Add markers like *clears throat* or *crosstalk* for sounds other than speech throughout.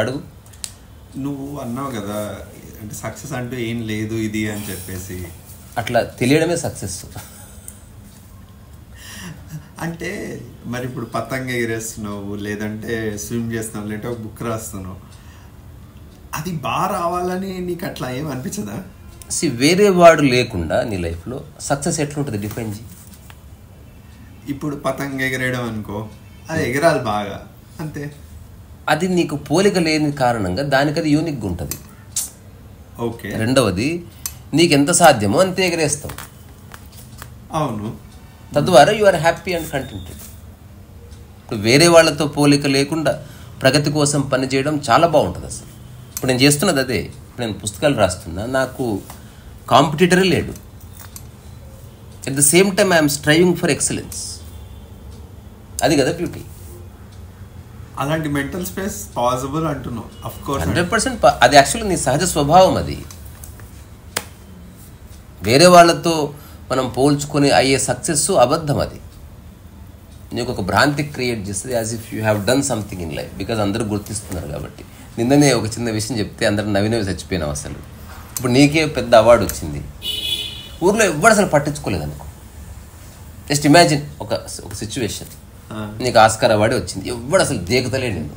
అడుగు. నువ్వు అన్నావు కదా అంటే సక్సెస్ అంటూ ఏం లేదు ఇది అని చెప్పేసి. అట్లా తెలియడమే సక్సెస్ అంటే మరి ఇప్పుడు పతంగ ఎగిరేస్తున్నావు లేదంటే స్విమ్ చేస్తున్నావు లేదంటే ఒక బుక్ రాస్తున్నావు. అది బాగా రావాలని నీకు అట్లా ఏం అనిపించదా? సి వేరే వాడు లేకుండా నీ లైఫ్లో సక్సెస్ ఎట్లుంటుంది? డిఫైన్ చేయి ఇప్పుడు పతంగ ఎగిరేయడం అనుకో అది ఎగరాలి బాగా. అంతే. అది నీకు పోలిక లేని కారణంగా దానికి అది యూనిక్గా ఉంటుంది. ఓకే. రెండవది నీకు ఎంత సాధ్యమో అంతే ఎగరేస్తావు. అవును. తద్వారా you are happy and contented ఇప్పుడు వేరే వాళ్ళతో పోలిక లేకుండా ప్రగతి కోసం పనిచేయడం చాలా బాగుంటుంది అసలు. ఇప్పుడు నేను చేస్తున్నది అదే. ఇప్పుడు నేను పుస్తకాలు రాస్తున్నా నాకు కాంపిటీటరే లేడు at the same time I'm striving for excellence అది కదా బ్యూటీ అలాంటి మెంటల్ స్పేస్ పాసిబుల్ అంటున్నావు. అఫ్ కోర్స్ హండ్రెడ్ పర్సెంట్ అది యాక్చువల్లీ నీ సహజ స్వభావం అది. వేరే వాళ్ళతో మనం పోల్చుకొని అయ్యే సక్సెస్ అబద్ధం అది. నీకు ఒక భ్రాంతి క్రియేట్ చేస్తుంది as if you have done something in life because అందరూ గుర్తిస్తున్నారు కాబట్టి. నిన్ననే ఒక చిన్న విషయం చెప్తే అందరూ నవ్వినవి చచ్చిపోయినావు అసలు. ఇప్పుడు నీకే పెద్ద అవార్డు వచ్చింది. ఊర్లో ఎవ్వడు అసలు పట్టించుకోలేదు అనుకో. జస్ట్ ఇమాజిన్ ఒక ఒక సిచ్యువేషన్. నీకు ఆస్కార్ అవార్డు వచ్చింది. ఎవ్వడు అసలు దేకుతలేడు నేను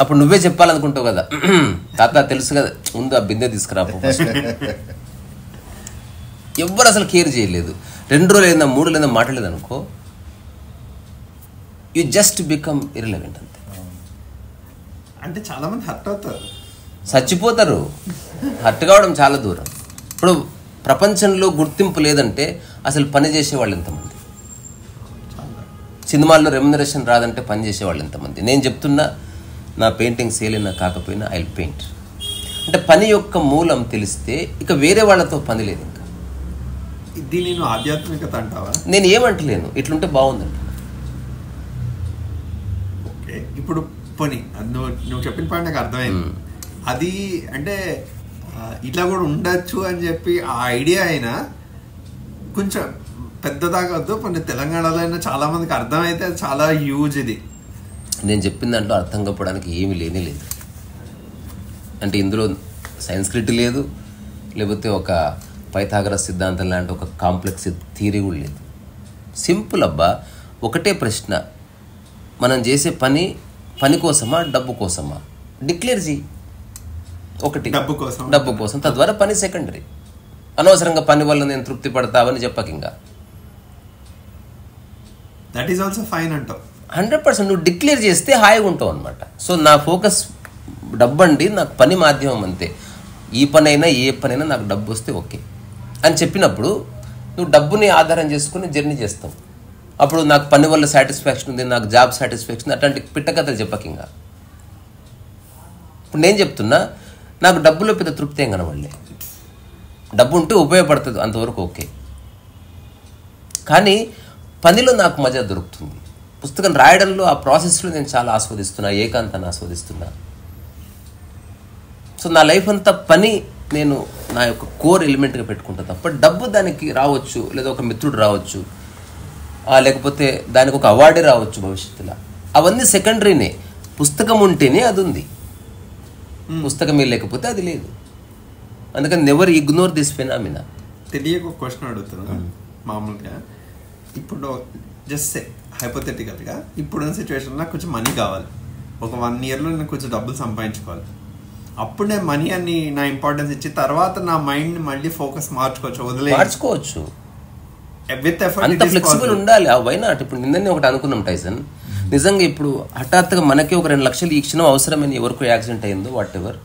అప్పుడు నువ్వే చెప్పాలనుకుంటావు కదా. *clears throat* తాత తెలుసు కదా ముందు ఆ బిందె తీసుకురా. ఎవ్వరు అసలు కేర్ చేయలేదు. రెండు రోజులు అయినా మూడు లేదా మాట్లాడలేదు అనుకో. యు జస్ట్ బికమ్ ఇరిలవెంట్ అంతే. అంటే చాలా మంది హర్ట్ అవుతారు. చచ్చిపోతారు. హర్ట్ కావడం చాలా దూరం. ఇప్పుడు ప్రపంచంలో గుర్తింపు లేదంటే అసలు పని చేసేవాళ్ళు ఎంతమంది? సినిమాల్లో రెమ్యునరేషన్ రాదంటే పని చేసేవాళ్ళు ఎంతమంది? నేను చెప్తున్నా నా పెయింటింగ్ సేల్ అయినా కాకపోయినా ఐ పెయింట్. అంటే పని యొక్క మూలం తెలిస్తే ఇక వేరే వాళ్ళతో పని లేదు ఇంకా. దీన్ని నువ్వు ఆధ్యాత్మికత అంటావా? నేను ఏమంటలేను. ఇట్లుంటే బాగుందంట ఓకే. ఇప్పుడు పోనీ. నువ్వు చెప్పిన పాయింట్ నాకు అర్థమైంది అది అంటే ఇట్లా కూడా ఉండొచ్చు అని చెప్పి ఆ ఐడియా అయినా కొంచెం పెద్దదాకా వద్దు కొన్ని తెలంగాణలో అయినా చాలా మందికి అర్థమైతే అది చాలా హ్యూజ్ ఇది. నేను చెప్పిన దాంట్లో అర్థం కావడానికి ఏమి లేని లేదు. అంటే ఇందులో సైన్స్క్రిట్ లేదు లేకపోతే ఒక పైథాగర సిద్ధాంతం లాంటి ఒక కాంప్లెక్స్ థియరీ కూడా లేదు. సింపుల్ అబ్బా ఒకటే ప్రశ్న. మనం చేసే పని పని కోసమా డబ్బు కోసమా? డిక్లేర్ చేయి. ఒకటి. డబ్బు కోసం. డబ్బు కోసం. తద్వారా పని సెకండరీ. అనవసరంగా పని వల్ల నేను తృప్తి పడతావని చెప్పక ఇంకా. దట్ ఈస్ ఆల్సో ఫైన్ అంటావు. హండ్రెడ్ పర్సెంట్ నువ్వు డిక్లేర్ చేస్తే హాయిగా ఉంటావు అనమాట సో నా ఫోకస్ డబ్బు అండి నాకు పని మాధ్యమం అంతే. ఈ పని అయినా ఏ పని అయినా నాకు డబ్బు వస్తే ఓకే. అని చెప్పినప్పుడు నువ్వు డబ్బుని ఆధారం చేసుకుని జర్నీ చేస్తావు. అప్పుడు నాకు పని వల్ల సాటిస్ఫాక్షన్ ఉంది నాకు జాబ్ సాటిస్ఫాక్షన్ అట్లాంటి పిట్టకథలు చెప్పక ఇంకా. ఇప్పుడు నేను చెప్తున్నా నాకు డబ్బులో పెద్ద తృప్తి ఏం కనబడలే. డబ్బు ఉంటే ఉపయోగపడుతుంది అంతవరకు ఓకే. కానీ పనిలో నాకు మజా దొరుకుతుంది. పుస్తకం రాయడంలో ఆ ప్రాసెస్లో నేను చాలా ఆస్వాదిస్తున్నా ఏకాంతాన్ని ఆస్వాదిస్తున్నా. సో నా లైఫ్ అంతా పని నేను నా యొక్క కోర్ ఎలిమెంట్గా పెట్టుకుంటా తప్ప డబ్బు దానికి రావచ్చు లేదా ఒక మిత్రుడు రావచ్చు లేకపోతే దానికి ఒక అవార్డే రావచ్చు భవిష్యత్తులో. అవన్నీ సెకండరీనే. పుస్తకం ఉంటేనే అది ఉంది పుస్తకమే లేకపోతే అది లేదు. అందుకని నెవర్ ఇగ్నోర్ దిస్ ఫెనామినా తెలియక ఒక క్వశ్చన్ అడుగుతున్నా. మామూలుగా. ఇప్పుడు జస్ట్ హైపోథెటికల్గా ఇప్పుడున్న సిచ్యువేషన్లో నాకు కొంచెం మనీ కావాలి. ఒక వన్ ఇయర్లో నేను కొంచెం డబ్బులు సంపాదించుకోవాలి. అప్పుడు నేను మనీ అని నా ఇంపార్టెన్స్ ఇచ్చి తర్వాత నా మైండ్ మళ్ళీ ఫోకస్ మార్చుకోవచ్చు వదిలే మార్చుకోవచ్చు. విత్ అంత ఫ్లెక్సిబుల్ ఉండాలి. ఆ వైనాట్ ఇప్పుడు నిన్ననే ఒకటి అనుకున్నాం టైసన్ నిజంగా ఇప్పుడు హఠాత్తుగా మనకే ఒక రెండు లక్షలు ఈ క్షణం అవసరమైన ఎవరికో యాక్సిడెంట్ అయిందో వాట్ ఎవర్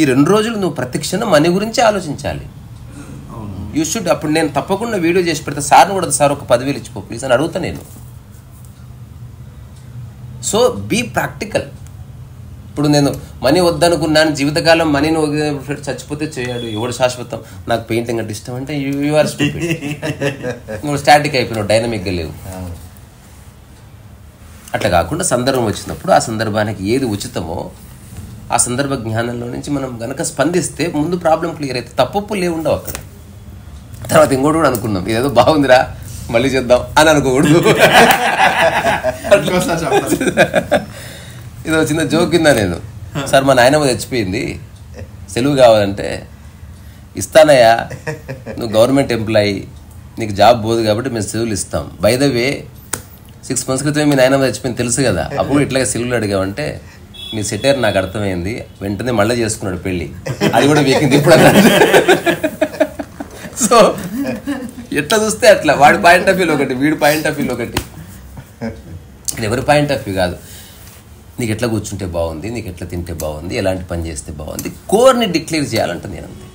ఈ రెండు రోజులు నువ్వు ప్రతి క్షణం మనీ గురించి ఆలోచించాలి. యూ షుడ్ అప్పుడు నేను తప్పకుండా వీడియో చేసి పెడితే. సార్ని కూడా సార్ ఒక పదివేలు ఇచ్చిపో ప్లీజ్ అని అడుగుతా నేను. సో బీ ప్రాక్టికల్ ఇప్పుడు నేను మనీ వద్దనుకున్నాను జీవితకాలం మనీని వదిలేసి చచ్చిపోతే చేయడు ఎవడు శాశ్వతం? నాకు పెయింటింగ్ అంటే ఇష్టం అంటే యూ ఆర్ స్టాటిక్ అయిపోయినావు డైనమిక్గా లేవు. అట్లా కాకుండా సందర్భం వచ్చినప్పుడు ఆ సందర్భానికి ఏది ఉచితమో ఆ సందర్భ జ్ఞానంలో నుంచి మనం గనక స్పందిస్తే ముందు ప్రాబ్లం క్లియర్ అయితే తప్పప్పులు లేవు ఉండవు అక్కడ. తర్వాత ఇంకోటి కూడా అనుకున్నాం ఇదేదో బాగుందిరా మళ్ళీ చేద్దాం అని అనుకోకూడదు. ఇది చిన్న జోక్ కింద నేను. సార్ మా నాయనమ్మ చచ్చిపోయింది. సెలవు కావాలంటే ఇస్తానయ్యా. నువ్వు గవర్నమెంట్ ఎంప్లాయీ నీకు జాబ్ పోదు కాబట్టి మేము సెలవులు ఇస్తాం. By the way six months క్రితమే మీ నాయనమ్మ చచ్చిపోయింది తెలుసు కదా. అప్పుడు ఇట్లాగే సెలవులు అడిగామంటే మీ సెటైర్ నాకు అర్థమైంది వెంటనే మళ్ళీ చేసుకున్నాడు పెళ్ళి. అది కూడా వీకింది ఇప్పుడు సో ఎట్లా చూస్తే అట్లా. వాడి పాయింట్ ఆఫ్ వ్యూ ఒకటి వీడి పాయింట్ ఆఫ్ వ్యూ ఒకటి. ఇక్కడ ఎవరి పాయింట్ ఆఫ్ వ్యూ కాదు. నీకు ఎట్లా కూర్చుంటే బాగుంది నీకు ఎట్లా తింటే బాగుంది ఎలాంటి పని చేస్తే బాగుంది కోర్ని డిక్లేర్ చేయాలంట నేను అంతే.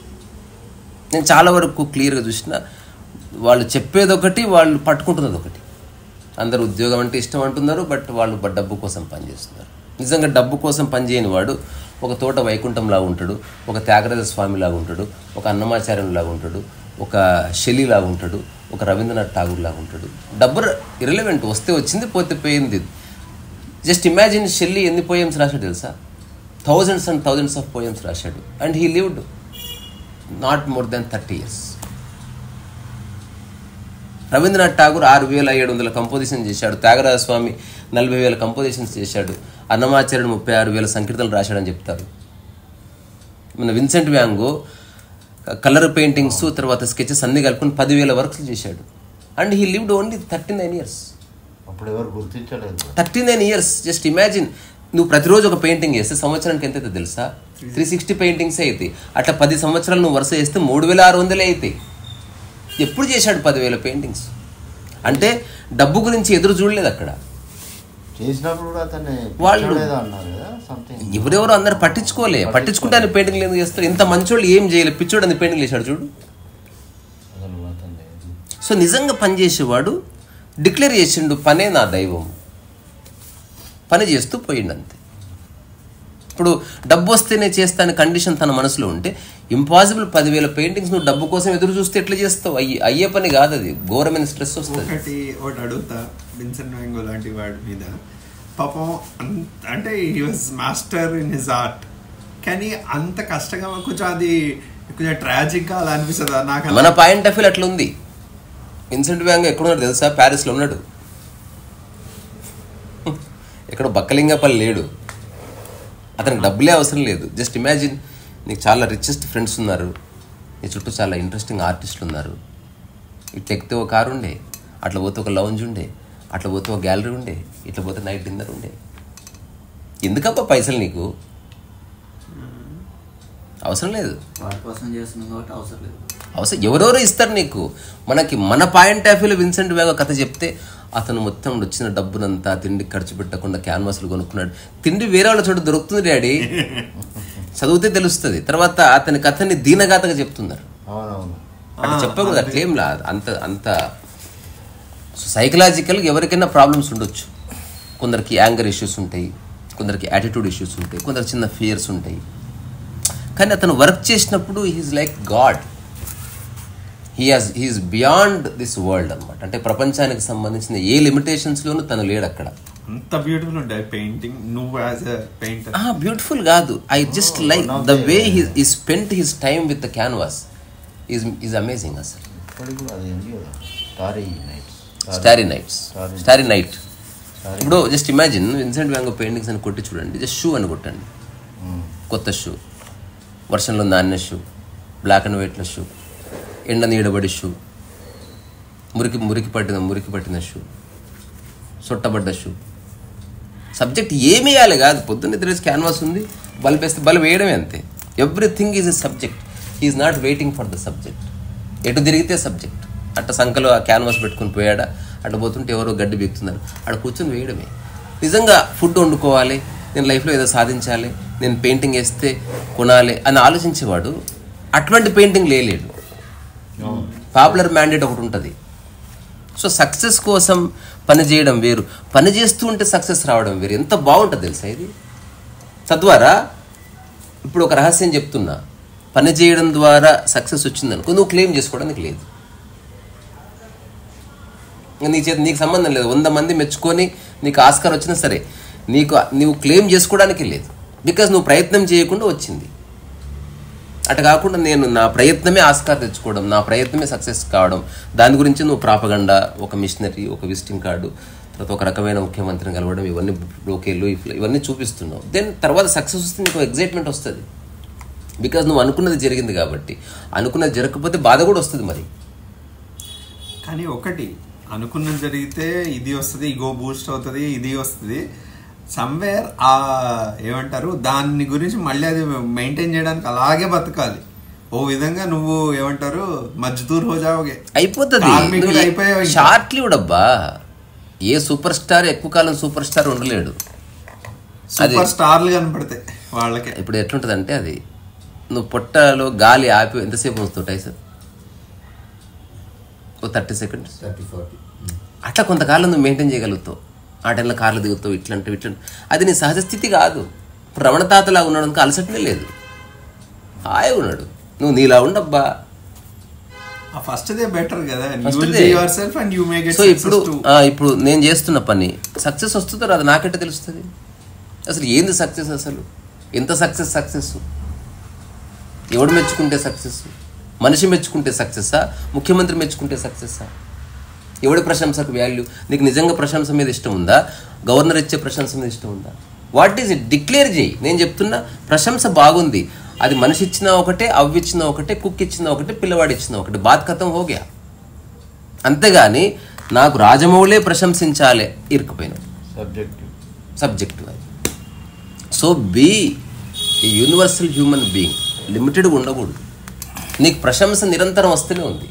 నేను చాలా వరకు క్లియర్గా చూసిన వాళ్ళు చెప్పేది ఒకటి వాళ్ళు పట్టుకుంటున్నది ఒకటి అందరు ఉద్యోగం అంటే ఇష్టం అంటున్నారు బట్ వాళ్ళు డబ్బు కోసం పనిచేస్తున్నారు నిజంగా డబ్బు కోసం పనిచేయని వాడు ఒక తోట వైకుంఠంలాగా ఉంటాడు ఒక త్యాగరాజ స్వామిలాగా ఉంటాడు ఒక అన్నమాచార్యంలాగా ఉంటాడు ఒక శలిలాగా ఉంటాడు ఒక రవీంద్రనాథ్ ఠాగూర్ లాగా ఉంటాడు. డబ్బు ఇరలవెంట్ వస్తే వచ్చింది పోతే పోయింది. జస్ట్ ఇమాజిన్ షెల్లీ ఎన్ని పోయమ్స్ రాశాడు తెలుసా? Thousands and thousands of poems రాశాడు. And he lived not more than thirty years Rabindranath Tagore ఆరు వేల ఏడు వందల కంపోజిషన్ చేశాడు. త్యాగరాజ స్వామి నలభై వేల కంపోజిషన్స్ చేశాడు. అన్నమాచార్యుడు ముప్పై ఆరు వేల సంకీర్తనలు రాశాడని చెప్తారు. మన Vincent van Gogh colour paintings తర్వాత స్కెచెస్ అన్ని కలుపుకొని పదివేల వర్క్స్ చేశాడు. And he lived only thirty nine years. అప్పుడు ఎవరు గుర్తించలేదు. Thirty nine years. Just imagine నువ్వు ప్రతిరోజు ఒక పెయింటింగ్ చేస్తే సంవత్సరానికి ఎంత అవుతుంది తెలుసా? త్రీ సిక్స్టీ పెయింటింగ్స్ అవుతాయి అట్లా పది సంవత్సరాలు నువ్వు వరుస చేస్తే మూడు వేల ఆరు వందలే అవుతాయి ఎప్పుడు చేశాడు పదివేల పెయింటింగ్స్? అంటే డబ్బు గురించి ఎదురు చూడలేదు అక్కడ. వాళ్ళు- ఎవరెవరు అందరు పట్టించుకోలే. పట్టించుకుంటే ఆయన పెయింటింగ్ ఎందుకు చేస్తారు? ఇంత మంచోళ్ళు ఏం చేయలేదు పిచ్చోడు అని పెయింటింగ్ చేశాడు చూడు. సో నిజంగా పనిచేసేవాడు డిక్లేర్ చేసిండు పనే నా దైవం. పని చేస్తూ పోయిండు అంతే. ఇప్పుడు డబ్బు వస్తేనే చేస్తానే కండిషన్ తన మనసులో ఉంటే ఇంపాసిబుల్ పదివేల పెయింటింగ్స్ నువ్వు డబ్బు కోసం ఎదురు చూస్తే ఎట్లా చేస్తావు? అయ్యి అయ్యే పని కాదు అది. ఘోరమైన స్ట్రెస్ వస్తుంది. ఒకటి ఒకటి అడుగుతా. విన్సెంట్ వ్యాంగో లాంటి వాడి మీద. పాపం అంటే he was master in his art కానీ అంత కష్టంగా కొంచెం అది కొంచెం ట్రాజిక్గా అలా అనిపిస్తుంది? నాకు మన పాయింట్ ఆఫ్ వ్యూ అట్లా ఉంది. విన్సెంట్ వ్యాంగ్ ఎక్కడున్నాడు తెలుసా? ప్యారిస్లో ఉన్నాడు. *laughs* ఇక్కడ బక్కలింగపల్లి లేడు. అతనికి డబ్బులే అవసరం లేదు. జస్ట్ ఇమాజిన్ నీకు చాలా రిచెస్ట్ ఫ్రెండ్స్ ఉన్నారు. నీ చుట్టూ చాలా ఇంట్రెస్టింగ్ ఆర్టిస్టులు ఉన్నారు. ఇట్లా ఎక్కితే ఒక కారు ఉండే అట్లా పోతే ఒక లౌంజ్ ఉండే అట్లా పోతే ఒక గ్యాలరీ ఉండే ఇట్లా పోతే నైట్ డిన్నర్ ఉండే. ఎందుకప్ప పైసలు నీకు? అవసరం లేదు. వాటి కోసం చేస్తున్నాం కాబట్టి అవసరం లేదు. అవసరం. ఎవరెవరో ఇస్తారు నీకు? మనకి మన పాయింట్ ఆఫ్ వ్యూలో విన్సెంట్ వేగ కథ చెప్తే అతను మొత్తం వచ్చిన డబ్బునంతా తిండి ఖర్చు పెట్టకుండా క్యాన్వాస్లు కొనుక్కున్నాడు. తిండి వేరే వాళ్ళ చోట దొరుకుతుంది డాడీ. చదివితే తెలుస్తుంది. తర్వాత అతని కథని దీనగాథగా చెప్తున్నారు. అట్లా చెప్పకూడదు. అట్లేం లా అంత అంత సైకలాజికల్ ఎవరికైనా ప్రాబ్లమ్స్ ఉండొచ్చు. కొందరికి యాంగర్ ఇష్యూస్ ఉంటాయి. కొందరికి యాటిట్యూడ్ ఇష్యూస్ ఉంటాయి. కొందరికి చిన్న ఫియర్స్ ఉంటాయి. కానీ అతను వర్క్ చేసినప్పుడు he's like God he has he's beyond this world అనమాట అంటే ప్రపంచానికి సంబంధించిన ఏ లిమిటేషన్స్లోనూ తను లేడు అక్కడ. అంత బ్యూటిఫుల్ ఉంటాయి పెయింటింగ్ నువ్వు యాజ్ ఎ పెయింటర్ బ్యూటిఫుల్ కాదు. I just like the the- way he spent his time with the canvas is is amazing అసలు starry nights starry nights Starry starry night ఇప్పుడు just imagine Vincent van Gogh paintings అని కొట్టి చూడండి. Just shoe అని కొట్టండి. కొత్త shoe వర్షంలో నాన్న షూ బ్లాక్ అండ్ వైట్లో షూ ఎండ నీడబడి షూ. మురికి మురికి పట్టిన మురికి పట్టిన షూ. సొట్టబడ్డ షూ. సబ్జెక్ట్ ఏమేయాలి వేయాలి కాదు. పొద్దున్న తెలిసి క్యాన్వాస్ ఉంది. బల్బ్ వేస్తే బల్బ్ వేయడమే అంతే. Everything is a subject is not waiting for the subject ఎటు తిరిగితే సబ్జెక్ట్ అట్ట సంఖలో ఆ క్యాన్వాస్ పెట్టుకుని పోయాడా? అటు పోతుంటే ఎవరో గడ్డి బీక్తున్నారు. అక్కడ కూర్చొని వేయడమే. నిజంగా ఫుడ్ వండుకోవాలి. నేను లైఫ్లో ఏదో సాధించాలి. నేను పెయింటింగ్ వేస్తే కొనాలి అని ఆలోచించేవాడు అటువంటి పెయింటింగ్ లేలేడు. పాపులర్ మ్యాండేట్ ఒకటి ఉంటుంది. సో సక్సెస్ కోసం పని చేయడం వేరు. పని చేస్తూ ఉంటే సక్సెస్ రావడం వేరు. ఎంత బాగుంటుంది తెలుసా ఇది? తద్వారా ఇప్పుడు ఒక రహస్యం చెప్తున్నా. పని చేయడం ద్వారా సక్సెస్ వచ్చిందనుకో నువ్వు క్లెయిమ్ చేసుకోవడానికి లేదు. నీ చేత నీకు సంబంధం లేదు. వంద మంది మెచ్చుకొని నీకు ఆస్కార్ వచ్చినా సరే నీకు నువ్వు క్లెయిమ్ చేసుకోవడానికి లేదు. బికాజ్ నువ్వు ప్రయత్నం చేయకుండా వచ్చింది. అటు కాకుండా నేను నా ప్రయత్నమే ఆస్కార్ తెచ్చుకోవడం నా ప్రయత్నమే సక్సెస్ కావడం దాని గురించి నువ్వు ప్రాపగండా ఒక మిషనరీ ఒక విజిటింగ్ కార్డు తర్వాత ఒక రకమైన ముఖ్యమంత్రిని కలవడం ఇవన్నీ బ్రోకేలు ఇవన్నీ చూపిస్తున్నావు. దెన్ తర్వాత సక్సెస్ వస్తే నీకు ఎగ్జైట్మెంట్ వస్తుంది. బికాజ్ నువ్వు అనుకున్నది జరిగింది కాబట్టి. అనుకున్నది జరగకపోతే బాధ కూడా వస్తుంది మరి. కానీ ఒకటి అనుకున్నది జరిగితే ఇది వస్తుంది ఇగో బూస్ట్ అవుతుంది ఇది వస్తుంది. సమ్వేర్ ఆ ఏమంటారు? దాని గురించి మళ్ళీ అది మెయింటైన్ చేయడానికి అలాగే బతకాలి. ఓ విధంగా నువ్వు ఏమంటారు? మజ్దూర్ హో జాओगे అయిపోతుంది. ఇంకా. షార్ట్లీ డబ్బా ఏ సూపర్ స్టార్ ఎక్కువ కాలం సూపర్ స్టార్ ఉండలేడు. సూపర్ స్టార్లు కనపడతాయి వాళ్ళకే. ఇప్పుడు ఎట్లుంటుంది అంటే అది నువ్వు పొట్టలో గాలి ఆపి ఎంతసేపు ఉంచుతావు సార్? ఓ థర్టీ సెకండ్స్. Thirty forty. అట్లా కొంతకాలం నువ్వు మెయింటైన్ చేయగలుగుతావు. ఆ టైంలో కార్లు దిగుతావు ఇట్లంటే ఇట్లా అది నీ సహజ స్థితి కాదు. ఇప్పుడు రమణ తాతలా ఉన్నాడు అనుకో అలసటనే లేదు. హాయిగా ఉన్నాడు. నువ్వు నీలా ఉండబ్బా. ఆ ఫస్ట్ దే బెటర్ కదా. సో ఇప్పుడు ఇప్పుడు నేను చేస్తున్న పని సక్సెస్ వస్తుందో రాదు నాకంటే తెలుస్తుంది. అసలు ఏంది సక్సెస్ అసలు? ఎంత సక్సెస్ సక్సెస్ ఎవడు మెచ్చుకుంటే సక్సెస్ మనిషి మెచ్చుకుంటే సక్సెస్సా ముఖ్యమంత్రి మెచ్చుకుంటే సక్సెస్సా ఎవడి ప్రశంసకు వాల్యూ నీకు నిజంగా ప్రశంస మీద ఇష్టం ఉందా? గవర్నర్ ఇచ్చే ప్రశంస మీద ఇష్టం ఉందా? వాట్ ఈజ్ ఇట్ డిక్లేర్ చేయి. నేను చెప్తున్నా ప్రశంస బాగుంది. అది మనిషి ఇచ్చిన ఒకటే అవ్వి ఇచ్చిన ఒకటే కుక్ ఇచ్చిన ఒకటే పిల్లవాడు ఇచ్చిన ఒకటే. బాత్ కథం హోగ్యా. అంతేగాని నాకు రాజమౌళే ప్రశంసించాలే. ఇరుక్కుపోయినాం. సబ్జెక్టివ్ సబ్జెక్ట్ అది. సో బీ ఈ యూనివర్సల్ హ్యూమన్ బీయింగ్ లిమిటెడ్గా ఉండకూడదు. నీకు ప్రశంస నిరంతరం వస్తూనే ఉంది.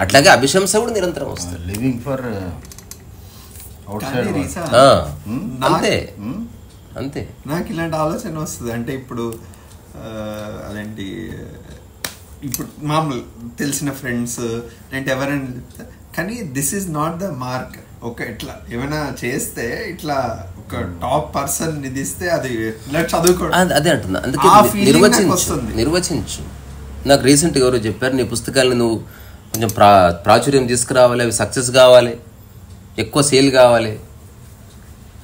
అట్లాగే అభిశంస కూడా నిరంతరం వస్తుంది. లివింగ్ ఫర్ ఆ, అంతే. అంతే. నాకు ఇలాంటి ఆలోచన వస్తుంది. అంటే ఇప్పుడు ఆ, అదేంటి ఇప్పుడు మామూలు తెలిసిన ఫ్రెండ్స్ అంటే ఎవరైనా చెప్తే కానీ this is not the mark ఒక ఇట్లా ఏమైనా చేస్తే ఇట్లా ఒక టాప్ పర్సన్ ఇస్తే అది ఇలా చదువుకోవడం అదే- అంటున్నా. అందుకే నిర్వచించు వస్తుంది. నిర్వచించు. నాకు రీసెంట్ ఎవరో చెప్పారు నీ పుస్తకాలను నువ్వు కొంచెం ప్రా ప్రాచుర్యం తీసుకురావాలి అవి సక్సెస్ కావాలి ఎక్కువ సేల్ కావాలి.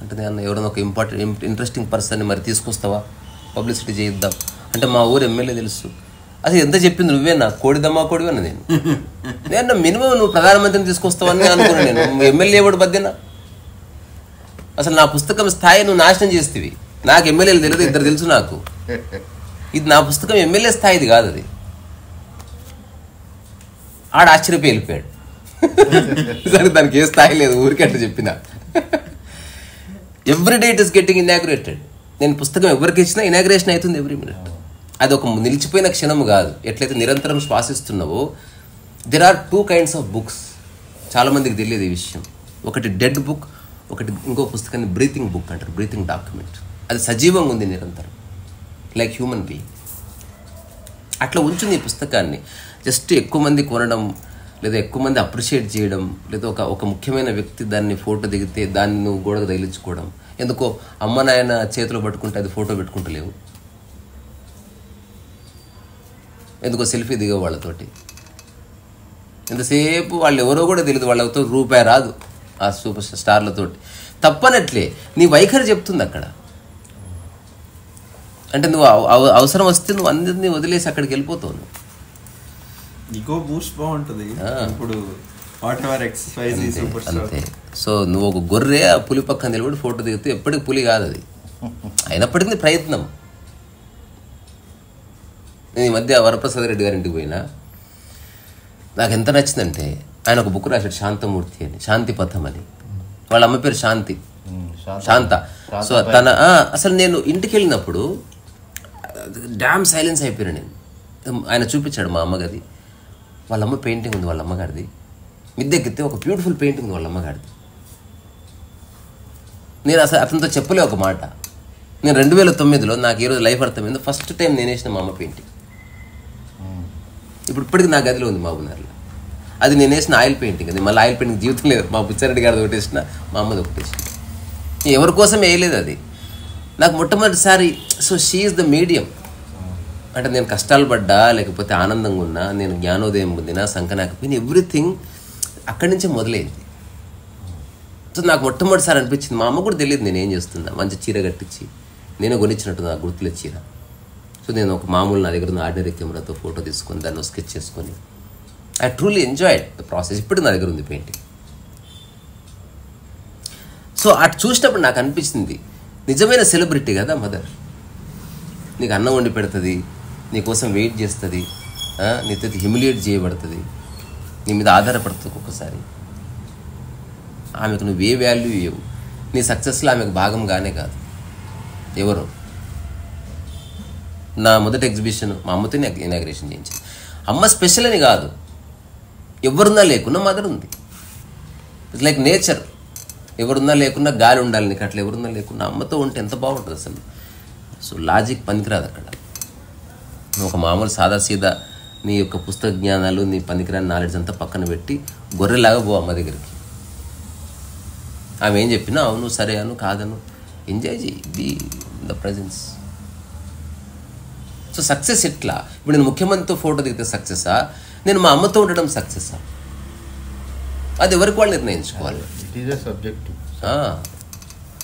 అంటే నేను ఎవరైనా ఒక ఇంపార్టెంట్ ఇంట్రెస్టింగ్ పర్సన్ని మరి తీసుకొస్తావా? పబ్లిసిటీ చేయిద్దాం. అంటే మా ఊరు ఎమ్మెల్యే తెలుసు. అసలు ఎంత చెప్పింది నువ్వేనా కోడిదమ్మా కోడివన్నా నేను. *laughs* నేను మినిమం నువ్వు ప్రధానమంత్రిని తీసుకొస్తావని అనుకున్నాను నేను ఎమ్మెల్యే ఎవడు బద్దెనా? అసలు నా పుస్తకం స్థాయి నువ్వు నాశనం చేస్తేవి. నాకు ఎమ్మెల్యేలు తెలియదు ఇద్దరు తెలుసు నాకు. ఇది నా పుస్తకం ఎమ్మెల్యే స్థాయిది కాదు అది ఆడ ఆశ్చర్యపోయి వెళ్ళిపోయాడు సరే దానికి ఏ స్థాయి లేదు ఊరికే చెప్పిన. Every day it is getting inaugurated నేను పుస్తకం ఎవరికి ఇచ్చినా ఇనాగ్రేషన్ అవుతుంది ఎవ్రీ మినిట్ అది ఒక నిలిచిపోయిన క్షణం కాదు. ఎట్లయితే నిరంతరం శ్వాసిస్తున్నావో there are two kinds of books చాలామందికి తెలియదు ఈ విషయం. ఒకటి డెడ్ బుక్ ఒకటి ఇంకో పుస్తకాన్ని బ్రీతింగ్ బుక్ అంటారు బ్రీతింగ్ డాక్యుమెంట్ అది సజీవంగా ఉంది నిరంతరం. లైక్ హ్యూమన్ బీయింగ్ అట్లా ఉంచుంది ఈ పుస్తకాన్ని. జస్ట్ ఎక్కువ మంది కొనడం లేదా ఎక్కువ మంది అప్రిషియేట్ చేయడం లేదా ఒక ఒక ముఖ్యమైన వ్యక్తి దాన్ని ఫోటో దిగితే దాన్ని నువ్వు గోడకు తగిలించుకోవడం. ఎందుకో అమ్మ నాయన చేతిలో పట్టుకుంటే అది ఫోటో పెట్టుకుంటలేవు. ఎందుకో సెల్ఫీ దిగే వాళ్ళతోటి. ఎంతసేపు వాళ్ళు ఎవరో కూడా తెలియదు వాళ్ళతో రూపాయి రాదు ఆ సూపర్ స్టార్లతోటి. తప్పనట్లే నీ వైఖరి చెప్తుంది అక్కడ. అంటే నువ్వు అవసరం వస్తే నువ్వు అందరినీ వదిలేసి అక్కడికి వెళ్ళిపోతావు నువ్వు. ఇగో బూస్ట్ బాగుంటది. ఇప్పుడు అంతే సో నువ్వు ఒక గొర్రె ఆ పులి పక్కన నిలబడి ఫోటో దిగితే ఎప్పటికి పులి కాదు అది. *laughs* అయినప్పటికీ ప్రయత్నం. నేను ఈ మధ్య వరప్రసాద్ రెడ్డి గారి ఇంటికి పోయినా. నాకు ఎంత నచ్చిందంటే ఆయన ఒక బుక్ రాశాడు శాంతమూర్తి అని. శాంతి పథం అని. వాళ్ళ అమ్మ పేరు శాంతి. శాంత. సో తన అసలు నేను ఇంటికి వెళ్ళినప్పుడు డ్యామ్ సైలెన్స్ అయిపోయాను నేను. ఆయన చూపించాడు మా అమ్మగారి వాళ్ళమ్మ పెయింటింగ్ ఉంది వాళ్ళ అమ్మగారిది మిద్దెక్కితే ఒక బ్యూటిఫుల్ పెయింటింగ్ ఉంది వాళ్ళ అమ్మగారిది నేను అసలు అతనితో చెప్పలే ఒక మాట. నేను రెండు వేల తొమ్మిదిలో నాకు ఈరోజు లైఫ్ అర్థమైంది. ఫస్ట్ టైం నేను వేసిన మా అమ్మ పెయింటింగ్ ఇప్పుడు ఇప్పటికి నా గదిలో ఉంది మహబూబ్నగర్లో అది నేను వేసిన ఆయిల్ పెయింటింగ్ అది మళ్ళీ ఆయిల్ పెయింటింగ్ జీవితం లేదు. మా బుచ్చారెడ్డి గారిది ఒకటి వేసిన మా అమ్మది ఒకటి వేసిన. ఎవరి కోసం వేయలేదు అది. నాకు మొట్టమొదటిసారి so she is the medium అంటే నేను కష్టాలు పడ్డా లేకపోతే ఆనందంగా ఉన్నా నేను జ్ఞానోదయం పొందినా సంకనాకపోయినా ఎవ్రీథింగ్ అక్కడి నుంచే మొదలైంది. సో నాకు మొట్టమొదటిసారి అనిపించింది మా అమ్మ కూడా తెలియదు నేను ఏం చేస్తున్నా మంచి చీర కట్టించి నేను కొనిచ్చినట్టు నాకు గుర్తుల చీర. సో నేను ఒక మామూలు నా దగ్గర ఉన్న ఆర్డినరీ కెమెరాతో ఫోటో తీసుకొని దాన్ని స్కెచ్ చేసుకొని I truly enjoyed the process. ఇప్పుడు నా దగ్గర ఉంది పెయింటింగ్. సో అటు చూసినప్పుడు నాకు అనిపించింది నిజమైన సెలబ్రిటీ కదా మదర్. నీకు అన్నం వండి పెడుతుంది నీకోసం వెయిట్ చేస్తుంది నీతో హ్యూమిలియేట్ చేయబడుతుంది నీ మీద ఆధారపడుతుంది ఒక్కొక్కసారి. ఆమెకు నువ్వు ఏ వాల్యూ ఇవ్వవు నీ సక్సెస్లో ఆమెకు భాగం కానే కాదు. ఎవరు? నా మొదటి ఎగ్జిబిషన్ మా అమ్మతో ఇనాగ్రేషన్ చేయించింది అమ్మ స్పెషల్ అని కాదు. ఎవరున్నా లేకున్నా మదర్ ఉంది. ఇట్స్ లైక్ నేచర్ ఎవరున్నా లేకున్నా గాలి ఉండాలి నీకు అట్లా ఎవరున్నా లేకున్నా అమ్మతో ఉంటే ఎంత బాగుంటుంది అసలు. సో లాజిక్ పనికిరాదు అక్కడ. ఒక మామూలు సాదా సీదా నీ యొక్క పుస్తక జ్ఞానాలు నీ పనికిరాని నాలెడ్జ్ అంతా పక్కన పెట్టి గొర్రెలాగా పో అమ్మ దగ్గరికి. ఆమె ఏం చెప్పినా అవును సరే అను కాదను. ఎంజాయ్ చేయి be the presence so success ఎట్లా? ఇప్పుడు నేను ముఖ్యమంత్రితో ఫోటో దిగితే సక్సెసా నేను మా అమ్మతో ఉండడం సక్సెసా అది ఎవరికి వాళ్ళు నిర్ణయించుకోవాలి?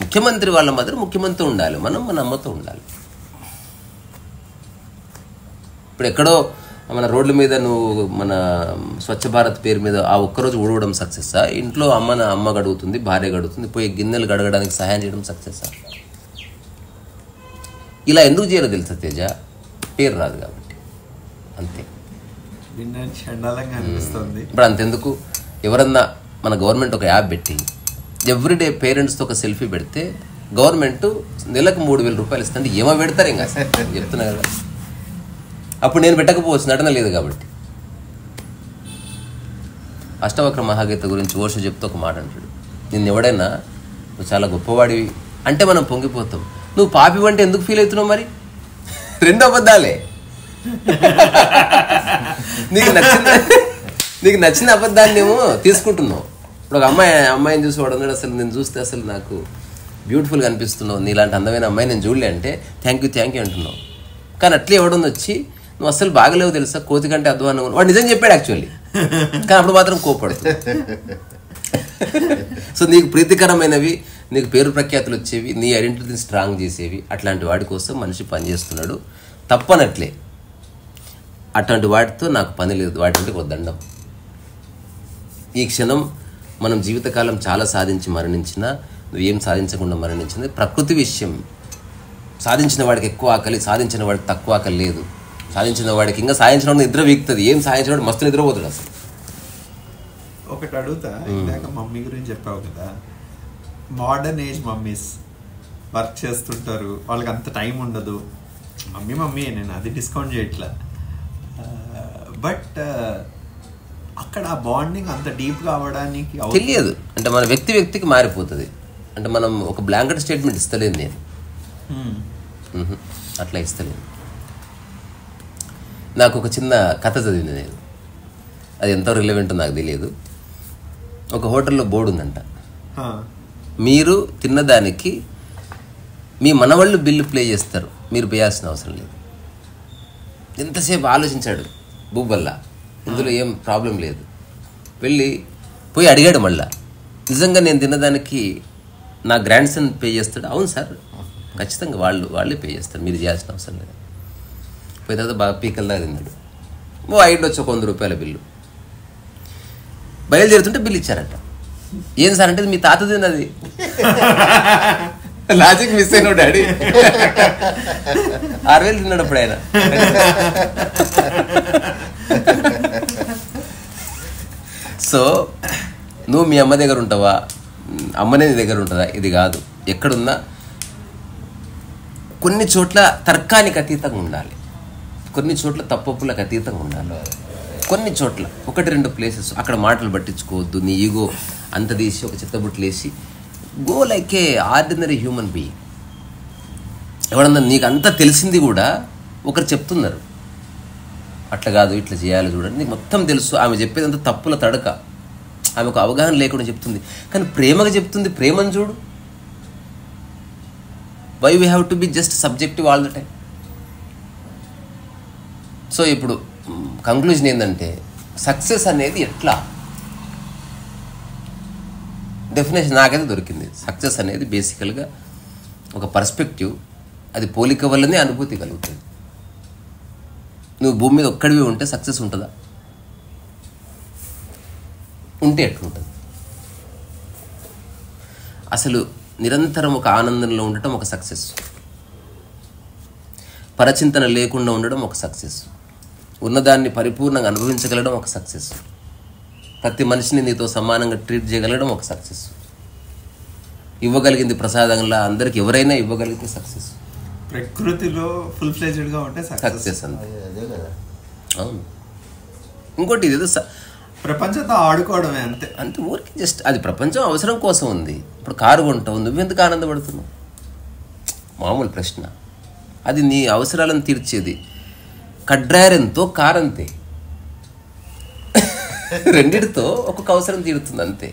ముఖ్యమంత్రి వాళ్ళ మదర్ ముఖ్యమంత్రి ఉండాలి మనం మన అమ్మతో ఉండాలి. ఇప్పుడు ఎక్కడో మన రోడ్ల మీద నువ్వు మన స్వచ్ఛ భారత్ పేరు మీద ఆ ఒక్కరోజు ఊడవడం సక్సెస్సా? ఇంట్లో అమ్మ నా అమ్మ గడుగుతుంది భార్య గడుగుతుంది పోయి గిన్నెలు గడగడానికి సహాయం చేయడం సక్సెస్సా? ఇలా ఎందుకు చేయాలో తెలుసా తేజ? పేరు రాదు కాబట్టి. అంతే. ఇప్పుడు అంతెందుకు? ఎవరన్నా మన గవర్నమెంట్ ఒక యాప్ పెట్టి ఎవ్రీడే పేరెంట్స్తో ఒక సెల్ఫీ పెడితే గవర్నమెంట్ నెలకు మూడు వేల రూపాయలు ఇస్తుంది ఏమో పెడతారు ఇంకా. చెప్తున్నా కదా. అప్పుడు నేను పెట్టకపోవచ్చు నటన లేదు కాబట్టి. అష్టవక్ర మహాగీత గురించి ఓషు చెప్తూ ఒక మాట అంటాడు. నిన్ను ఎవడైనా నువ్వు చాలా గొప్పవాడివి అంటే మనం పొంగిపోతాం. నువ్వు పాపి అంటే ఎందుకు ఫీల్ అవుతున్నావు మరి? రెండు అబద్ధాలే. నీకు నచ్చిన నీకు నచ్చిన అబద్ధాన్ని ఏమో తీసుకుంటున్నావు. ఇప్పుడు ఒక అమ్మాయి అమ్మాయిని చూసి వాడు అసలు నేను చూస్తే అసలు నాకు బ్యూటిఫుల్గా అనిపిస్తున్నావు నీలాంటి అందమైన అమ్మాయి నేను చూడలే అంటే థ్యాంక్ యూ థ్యాంక్ యూ అంటున్నావు. కానీ అట్లే ఎవడని వచ్చి నువ్వు అసలు బాగలేవు తెలుసా? కోతి కంటే అధ్వానం వాడు నిజం చెప్పాడు యాక్చువల్లీ కానీ అప్పుడు మాత్రం కోపడుతుంది. *laughs* సో నీకు ప్రీతికరమైనవి నీకు పేరు ప్రఖ్యాతులు వచ్చేవి నీ ఐడెంటిటీని స్ట్రాంగ్ చేసేవి అట్లాంటి వాడి కోసం మనిషి పనిచేస్తున్నాడు తప్పనట్లే. అట్లాంటి వాటితో నాకు పని లేదు. వాటి ఒక దండం. ఈ క్షణం మనం జీవితకాలం చాలా సాధించి మరణించినా నువ్వు ఏం సాధించకుండా మరణించింది ప్రకృతి విషయం. సాధించిన వాడికి ఎక్కువ ఆకలి సాధించిన వాడికి తక్కువ ఆకలి లేదు. సాధించిన వాడికి ఇంకా సాధించిన నిద్ర వీక్తుంది. ఏం సాధించిన వాడు మస్తు నిద్రపోతాడు అసలు. ఒకటి అడుగుతా ఇందాక మమ్మీ గురించి చెప్పావు కదా. మోడర్న్ ఏజ్ మమ్మీస్ వర్క్ చేస్తుంటారు. వాళ్ళకి అంత టైం ఉండదు. మమ్మీ మమ్మీ నేను అది డిస్కౌంట్ చేయట్లా. బట్ అక్కడ ఆ బాండింగ్ అంత డీప్గా అవ్వడానికి అవ- తెలియదు. అంటే మన వ్యక్తి వ్యక్తికి మారిపోతుంది. అంటే మనం ఒక బ్లాంకెట్ స్టేట్మెంట్ ఇస్తలేదు నేను. Hmm. అట్లా ఇస్తలేదు నాకు ఒక చిన్న కథ చదివింది నేను. అది ఎంతో రిలవెంట్ నాకు తెలియదు. ఒక హోటల్లో బోర్డు ఉందంట. మీరు తిన్నదానికి మీ మనవాళ్ళు బిల్లు ప్లే చేస్తారు. మీరు పేయాల్సిన అవసరం లేదు. ఎంతసేపు ఆలోచించాడు బూబల్లా ఇందులో ఏం ప్రాబ్లం లేదు. వెళ్ళి పోయి అడిగాడు మళ్ళా. నిజంగా నేను తిన్నదానికి నా గ్రాండ్ సన్ పే చేస్తాడు? అవును సార్. ఖచ్చితంగా వాళ్ళు వాళ్ళే పే చేస్తారు. మీరు చేయాల్సిన అవసరం లేదు. పోయిన తర్వాత బాగా పీకల్లా తిన్నాడు ఓ ఐదు వచ్చి ఒక వంద రూపాయల బిల్లు. బయలుదేరుతుంటే బిల్లు ఇచ్చారట. ఏం సార్ అంటే మీ తాత తిన్నది *laughs* లాజిక్ మిస్ అయినావు డాడీ. ఆరు వేలు తిన్నాడు అప్పుడు ఆయన. *laughs* సో నువ్వు మీ అమ్మ దగ్గర ఉంటావా? అమ్మనే నీ దగ్గర ఉంటుందా? ఇది కాదు. ఎక్కడున్నా కొన్ని చోట్ల తర్కానికి అతీతంగా ఉండాలి. కొన్ని చోట్ల తప్పప్పులకు అతీతంగా ఉండాలి. కొన్ని చోట్ల ఒకటి రెండు ప్లేసెస్ అక్కడ మాటలు పట్టించుకోవద్దు నీ ఈగో అంత తీసి ఒక చిత్తబుట్లేసి. Go like a ordinary human being ఎవడన్నా నీకు అంతా తెలిసింది కూడా ఒకరు చెప్తున్నారు. అట్లా కాదు ఇట్లా చేయాలి చూడండి. నీకు మొత్తం తెలుసు ఆమె చెప్పేదంతా తప్పుల తడక. ఆమె ఒక అవగాహన లేకుండా చెప్తుంది. కానీ ప్రేమగా చెప్తుంది ప్రేమను చూడు. Why we have to be just subjective all the time so ఇప్పుడు కంక్లూజన్ ఏంటంటే సక్సెస్ అనేది ఎట్లా? డెఫినేషన్ నాకైతే దొరికింది. సక్సెస్ అనేది బేసికల్గా ఒక పర్స్పెక్టివ్ అది పోలిక వల్లనే అనుభూతి కలుగుతుంది. నువ్వు భూమి మీద ఒక్కడివి ఉంటే సక్సెస్ ఉంటుందా? ఉంటే ఎట్లుంటుంది? అసలు నిరంతరం ఒక ఆనందంలో ఉండటం ఒక సక్సెస్ పరచింతన లేకుండా ఉండడం ఒక సక్సెస్ ఉన్నదాన్ని పరిపూర్ణంగా అనుభవించగలడం ఒక సక్సెస్ ప్రతి మనిషిని నీతో సమానంగా ట్రీట్ చేయగలగడం ఒక సక్సెస్ ఇవ్వగలిగింది ప్రసాదంలా అందరికి ఎవరైనా ఇవ్వగలిగితే సక్సెస్ ప్రకృతిలో ఫుల్ ఫ్లెజ్డ్గా ఉంటే సక్సెస్ అంతే. అదే అదే కదా. అవును. ఇంకోటి ఇదేదో స- ప్రపంచంతో ఆడుకోవడమే అంతే. అంతే ఊరికి జస్ట్ అది ప్రపంచం అవసరం కోసం ఉంది. ఇప్పుడు కారు కొంటావు నువ్వెందుకు ఆనందపడుతున్నావు? మామూలు ప్రశ్న. అది నీ అవసరాలను తీర్చేది. కడ్రారెంతో ఎంతో రెండిటితో ఒక్కొక్క అవసరం తీరుతుంది అంతే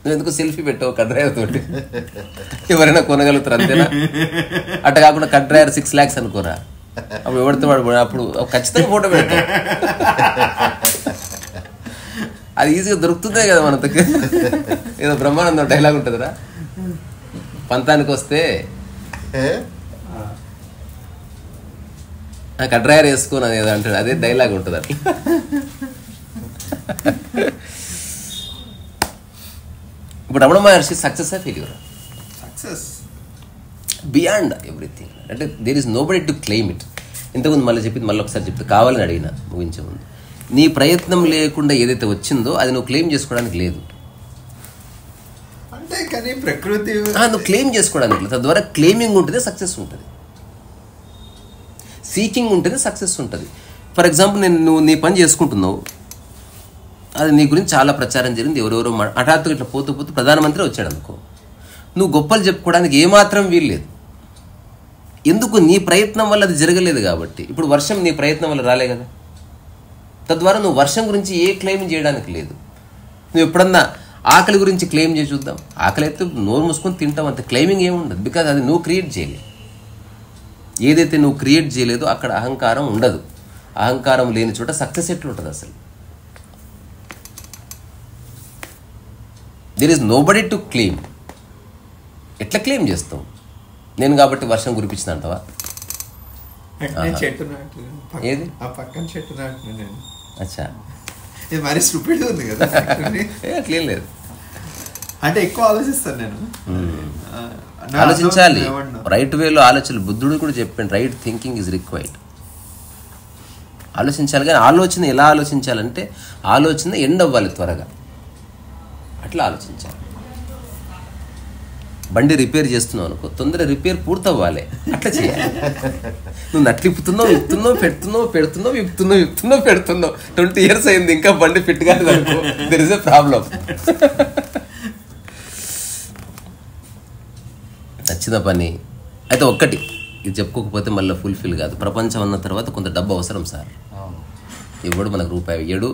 నువ్వు ఎందుకు సెల్ఫీ పెట్టావు కడ్రాయర్ తోటి ఎవరైనా కొనగలుగుతారు అంతేనా? అట్ట కాకుండా కడ్రాయర్ సిక్స్ ల్యాక్స్ అనుకోరా. అప్పుడు ఎవరితో వాడు అప్పుడు ఖచ్చితంగా ఫోటో పెడతావు అది ఈజీగా దొరుకుతుందే కదా మనకు ఏదో బ్రహ్మానందం డైలాగ్ ఉంటుందిరా. పంతానికి వస్తే నాకు అడ్రాయర్ వేసుకోను అని ఏదో అంటాడు. అదే డైలాగ్ ఉంటుంది అట్లా ఇప్పుడు Ramana Maharshi success failure success beyond everything అంటే there is nobody to claim it ఇంతకుముందు మళ్ళీ చెప్పింది మళ్ళీ ఒకసారి చెప్తే కావాలని అడిగిన ముగించే ముందు. నీ ప్రయత్నం లేకుండా ఏదైతే వచ్చిందో అది నువ్వు క్లెయిమ్ చేసుకోవడానికి లేదు. అంటే కానీ ప్రకృతి ఆ, నువ్వు క్లెయిమ్ చేసుకోవడానికి లేదు. తద్వారా క్లెయిమింగ్ ఉంటుంది సక్సెస్ ఉంటుంది. సీకింగ్ ఉంటుంది సక్సెస్ ఉంటుంది. ఫర్ ఎగ్జాంపుల్ నేను నువ్వు నీ పని చేసుకుంటున్నావు. అది నీ గురించి చాలా ప్రచారం జరిగింది ఎవరెవరో హఠాత్తుగా ఇట్లా పోతూ పోతూ ప్రధానమంత్రి వచ్చాడు అనుకో. నువ్వు గొప్పలు చెప్పుకోవడానికి ఏమాత్రం వీల్లేదు ఎందుకు నీ ప్రయత్నం వల్ల అది జరగలేదు కాబట్టి? ఇప్పుడు వర్షం నీ ప్రయత్నం వల్ల రాలే కదా. తద్వారా నువ్వు వర్షం గురించి ఏ క్లెయిమ్ చేయడానికి లేదు. నువ్వు ఎప్పుడన్నా ఆకలి గురించి క్లెయిమ్ చేసి చూద్దాం. ఆకలి అయితే నోరు మూసుకొని తింటావు అంత క్లెయిమింగ్ ఏముండదు. బికాజ్ అది నువ్వు క్రియేట్ చేయలేదు. ఏదైతే నువ్వు క్రియేట్ చేయలేదో అక్కడ అహంకారం ఉండదు. అహంకారం లేని చోట సక్సెస్ ఎట్లా ఉంటుంది అసలు? There is nobody to claim ఎట్లా క్లెయిమ్ చేస్తావు? నేను కాబట్టి వర్షం కురిపించిన అంటవా? ఏది? అచ్చా. మరి స్టూపిడ్ ఉంది కదా *laughs* అట్లేం లేదు. అంటే ఎక్కువ ఆలోచిస్తాను నేను. ఆలోచించాలి. రైట్ వేలో ఆలోచనలు. బుద్ధుడు కూడా చెప్పాడు రైట్ థింకింగ్ ఇస్ రిక్వైర్డ్ ఆలోచించాలి కానీ ఆలోచన ఎలా ఆలోచించాలంటే ఆలోచన ఎండ్ అవ్వాలి త్వరగా. అట్లా ఆలోచించాలి. బండి రిపేర్ చేస్తున్నావు అనుకో తొందర రిపేర్ పూర్తవ్వాలి. అట్లా చేయాలి. నువ్వు నట్లిప్పుతున్నావు విప్పుతున్నావు పెడుతున్నావు పెడుతున్నావు విప్పుతున్నావు విప్పుతున్నావు పెడుతున్నావు. ట్వంటీ ఇయర్స్ అయింది ఇంకా బండి ఫిట్ కాలేదు అనుకో దెర్ ఇస్ ఎ ప్రాబ్లం నచ్చిన పని? అయితే ఒక్కటి ఇది చెప్పుకోకపోతే మళ్ళీ ఫుల్ఫిల్ కాదు. ప్రపంచం అన్న తర్వాత కొంత డబ్బు అవసరం సార్. అవును. ఎవడు మనకు రూపాయి ఇయ్యడు.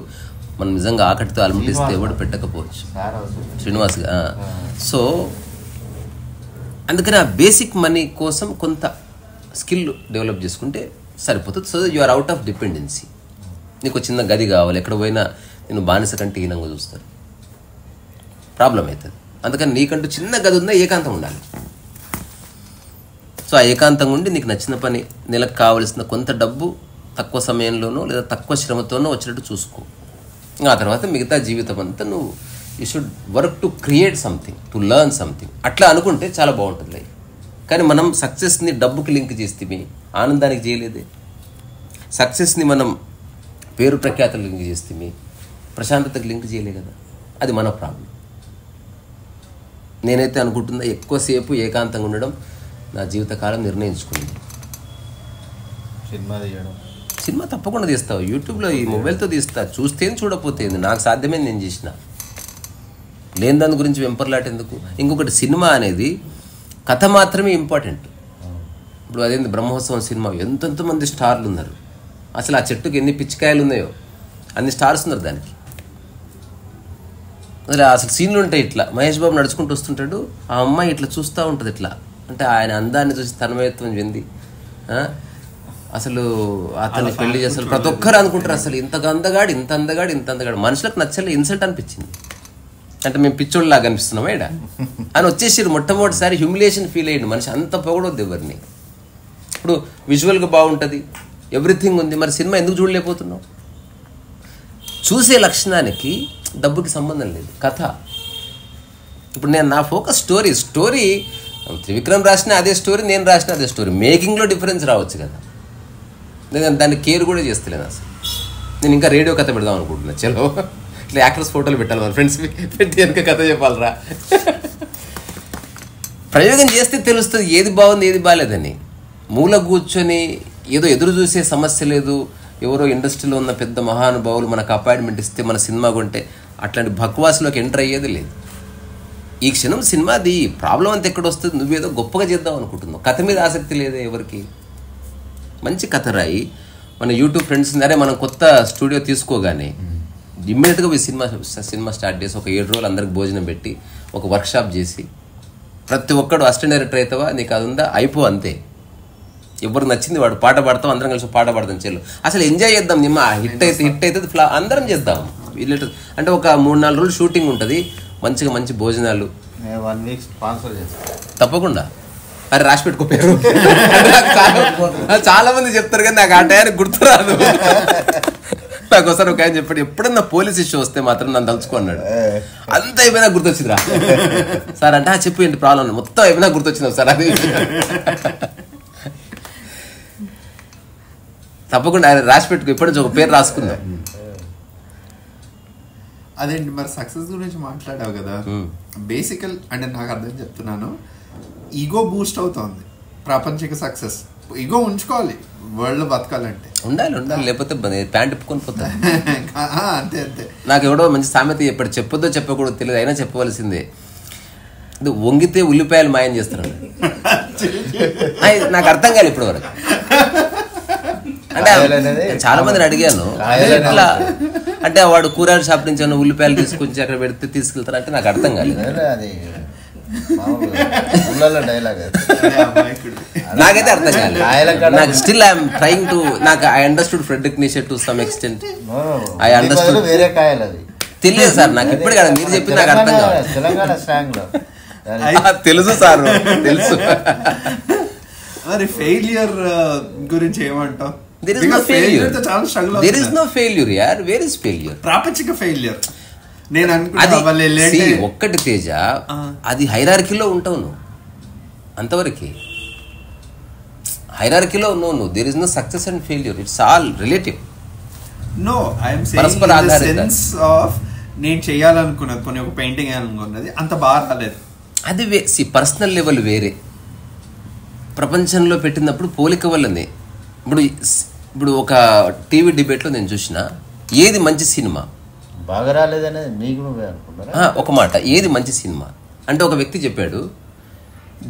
మనం నిజంగా ఆకటితో అలమటిస్తే ఎవడు పెట్టకపోవచ్చు. శ్రీనివాస్. సో అందుకని ఆ బేసిక్ మనీ కోసం కొంత స్కిల్ డెవలప్ చేసుకుంటే సరిపోతుంది. So you are out of dependency నీకు చిన్న గది కావాలి. ఎక్కడ పోయినా నేను బానిస కంటే హీనంగా చూస్తారు ప్రాబ్లం అవుతుంది. అందుకని నీకంటూ చిన్న గది ఉందా ఏకాంతం ఉండాలి. సో ఆ ఏకాంతంగా ఉండి నీకు నచ్చిన పని నెలకు కావలసిన కొంత డబ్బు తక్కువ సమయంలోనో లేదా తక్కువ శ్రమతోనో వచ్చినట్టు చూసుకో. ఆ తర్వాత మిగతా జీవితం అంతా నువ్వు you should work to create something to learn something అట్లా అనుకుంటే చాలా బాగుంటుంది లైఫ్ కానీ మనం సక్సెస్ని డబ్బుకి లింక్ చేస్తే ఆనందానికి చేయలేదే. సక్సెస్ని మనం పేరు ప్రఖ్యాతలు లింక్ చేస్తే ప్రశాంతతకు లింక్ చేయలే కదా. అది మన ప్రాబ్లం నేనైతే అనుకుంటున్నా ఎక్కువసేపు ఏకాంతంగా ఉండడం నా జీవితకాలం నిర్ణయించుకుంది సినిమా తీయడం. సినిమా తప్పకుండా తీస్తావు యూట్యూబ్లో ఈ మొబైల్తో తీస్తా. చూస్తేం చూడపోతేంది నాకు సాధ్యమే నేను చేసిన. లేని దాని గురించి వెంపర్లాట ఎందుకు ఇంకొకటి సినిమా అనేది కథ మాత్రమే ఇంపార్టెంట్. ఇప్పుడు అదేంది? బ్రహ్మోత్సవం సినిమా. ఎంతెంత మంది స్టార్లు ఉన్నారు? అసలు ఆ చెట్టుకి ఎన్ని పిచ్చికాయలు ఉన్నాయో? అన్ని స్టార్స్ ఉన్నారు దానికి. అసలు అసలు సీన్లు ఉంటాయి ఇట్లా. మహేష్ బాబు నడుచుకుంటూ వస్తుంటాడు. ఆ అమ్మాయి ఇట్లా చూస్తూ ఉంటుంది ఇట్లా. అంటే ఆయన అందాన్ని చూసి తన్మయత్వం చెంది ఆ? అసలు అతన్ని పెళ్ళి చేస్తారు ప్రతి ఒక్కరు అనుకుంటారు అసలు ఇంత అందగాడు ఇంత అందగాడు ఇంత అందగాడు. మనుషులకు నచ్చలే ఇన్సల్ట్ అనిపించింది. అంటే మేము పిచ్చోళ్ళలాగా అనిపిస్తున్నామా ఈడ అని వచ్చేసి మొట్టమొదటిసారి హ్యూమిలేషన్ ఫీల్ అయ్యింది మనిషి అంత పొగడొద్దు ఎవరిని. ఇప్పుడు విజువల్గా బాగుంటుంది ఎవ్రీథింగ్ ఉంది. మరి సినిమా ఎందుకు చూడలేకపోతున్నావు చూసే లక్షణానికి డబ్బుకి సంబంధం లేదు. కథ. ఇప్పుడు నేను నా ఫోకస్ స్టోరీ స్టోరీ త్రివిక్రమ్ రాసిన అదే స్టోరీ నేను రాసిన అదే స్టోరీ మేకింగ్లో డిఫరెన్స్ రావచ్చు కదా. నేను దాన్ని కేర్ కూడా చేస్తలేను అసలు. నేను ఇంకా రేడియో కథ పెడదాం అనుకుంటున్నా. చలో. ఇట్లా యాక్టర్స్ ఫోటోలు పెట్టాలి మన ఫ్రెండ్స్ పెట్టి వెనక కథ చెప్పాలరా. ప్రయోగం చేస్తే తెలుస్తుంది ఏది బాగుంది ఏది బాగాలేదని మూల కూర్చొని ఏదో ఎదురు చూసే సమస్య లేదు. ఎవరో ఇండస్ట్రీలో ఉన్న పెద్ద మహానుభావులు మనకు అపాయింట్మెంట్ ఇస్తే మన సినిమా కొంటే అట్లాంటి భక్వాసులోకి ఎంటర్ అయ్యేది లేదు. ఈ క్షణం సినిమాది ప్రాబ్లం అంతా ఎక్కడ వస్తుంది నువ్వేదో గొప్పగా చేద్దాం అనుకుంటున్నావు. కథ మీద ఆసక్తి లేదే ఎవరికి? మంచి కథ రాయి. మన యూట్యూబ్ ఫ్రెండ్స్ అరే మనం కొత్త స్టూడియో తీసుకోగానే ఇమ్మీడియట్గా పోయి సినిమా సినిమా స్టార్ట్ చేసి ఒక ఏడు రోజులు అందరికి భోజనం పెట్టి ఒక వర్క్షాప్ చేసి ప్రతి ఒక్కడు అసిస్టెంట్ డైరెక్టర్ అవుతావా? నీకు అది ఉందా? అయిపో అంతే. ఎవరు నచ్చింది వాడు పాట పాడతాం అందరం కలిసి పాట పాడదాం చెల్లు. అసలు ఎంజాయ్ చేద్దాం నిమ్మ. హిట్ అయితే హిట్ అయితే ఫ్లా అందరం చేద్దాం. అంటే ఒక మూడు నాలుగు రోజులు షూటింగ్ ఉంటుంది. మంచిగా మంచి భోజనాలు. నేను వన్ వీక్ స్పాన్సర్ చేస్తాను తప్పకుండా. అరే రాసి పెట్టుకోపోయారు చాలా మంది చెప్తారు కానీ నాకు ఆ టయానికి గుర్తురాదు నాకు ఒకసారి ఒక ఆయన చెప్పాడు ఎప్పుడన్నా పోలీస్ ఇష్యూ వస్తే మాత్రం నన్ను తలుచుకున్నాడు. అంత అయిపోయినా గుర్తొచ్చిందిరా. సార్ అంటే "ఆ, చెప్పు ఏంటి ప్రాబ్లం మొత్తం అయిపోయినా గుర్తొచ్చింది సార్ అది. తప్పకుండా ఆయన రాసి పెట్టుకో ఇప్పటి నుంచి ఒక పేరు రాసుకుందాం. అదేంటి మరి సక్సెస్ గురించి మాట్లాడావు కదా. బేసికల్ అంటే నాకు అర్థం చెప్తున్నాను. ఈగో బూస్ట్ అవుతోంది. ప్రాపంచిక సక్సెస్ ఈగో ఉంచుకోవాలి. వరల్డ్లో బతకాలంటే. ఉండాలి ఉండాలి. లేకపోతే ప్యాంట్ ఇప్పుకొని పోతా. *laughs* ఆ, అంతే అంతే. నాకు ఎవడో మంచి సామెత చెప్పాడు. చెప్పొద్దో చెప్పకూడదు తెలియదు. అయినా చెప్పవలసిందే. ఇది వంగితే ఉల్లిపాయలు మాయం చేస్తున్నాడు *laughs* నాకు అర్థం కాలేదు ఇప్పటి వరకు అంటే చాలా మందిని అడిగాను. ఇట్లా అంటే వాడు కూరగాయల షాప్ నుంచి ఏమైనా ఉల్లిపాయలు తీసుకొచ్చి అక్కడ పెడితే తీసుకెళ్తారు అంటే నాకు అర్థం కాలేదు. అదే. నాకైతే అర్థం కాలేదు. నాకు స్టిల్ ఐఎమ్ ట్రైంగ్ టు నాకు I understood Friedrich Nietzsche to some extent understood. బదులు వేరే కాయలు అది. తెలియదు సార్ నాకు ఇప్పటికీ కాదు, మీరు చెప్పింది నాకు అర్థం కాదు తెలంగాణ స్లాంగ్లో. తెలుసు సార్ తెలుసు. మరి ఫెయిలియర్ గురించి ఏమంటావు? There is no Because failure. failure. తో చాలా struggle There is no failure, యార్ వేర్ ఇస్ ఫెయిల్యూర్ ప్రాపంచిక ఫెయిలియర్ నేను వెళ్ళేంటే ఒక్కటి తేజ. అది హైరార్కీలో ఉంటావు నువ్వు. అంతవరకే. హైరార్కీలో ఉన్నావు నువ్వు. There is no success and failure it's all relative no I'm పరస్పర. సెన్స్ ఆఫ్ నేను చేయాలనుకున్నది కొన్ని ఒక పెయింటింగ్ వేయాలనుకున్నది అంత బాగా రాలేదు. అది వే సి పర్సనల్ లెవెల్ వేరే. ప్రపంచంలో పెట్టినప్పుడు పోలిక వల్లనే. ఇప్పుడు ఇప్పుడు ఒక టీవీ డిబేట్లో నేను చూసిన ఏది మంచి సినిమా? బాగా రాలేదనేది మీకు ఒక మాట ఏది మంచి సినిమా? అంటే ఒక వ్యక్తి చెప్పాడు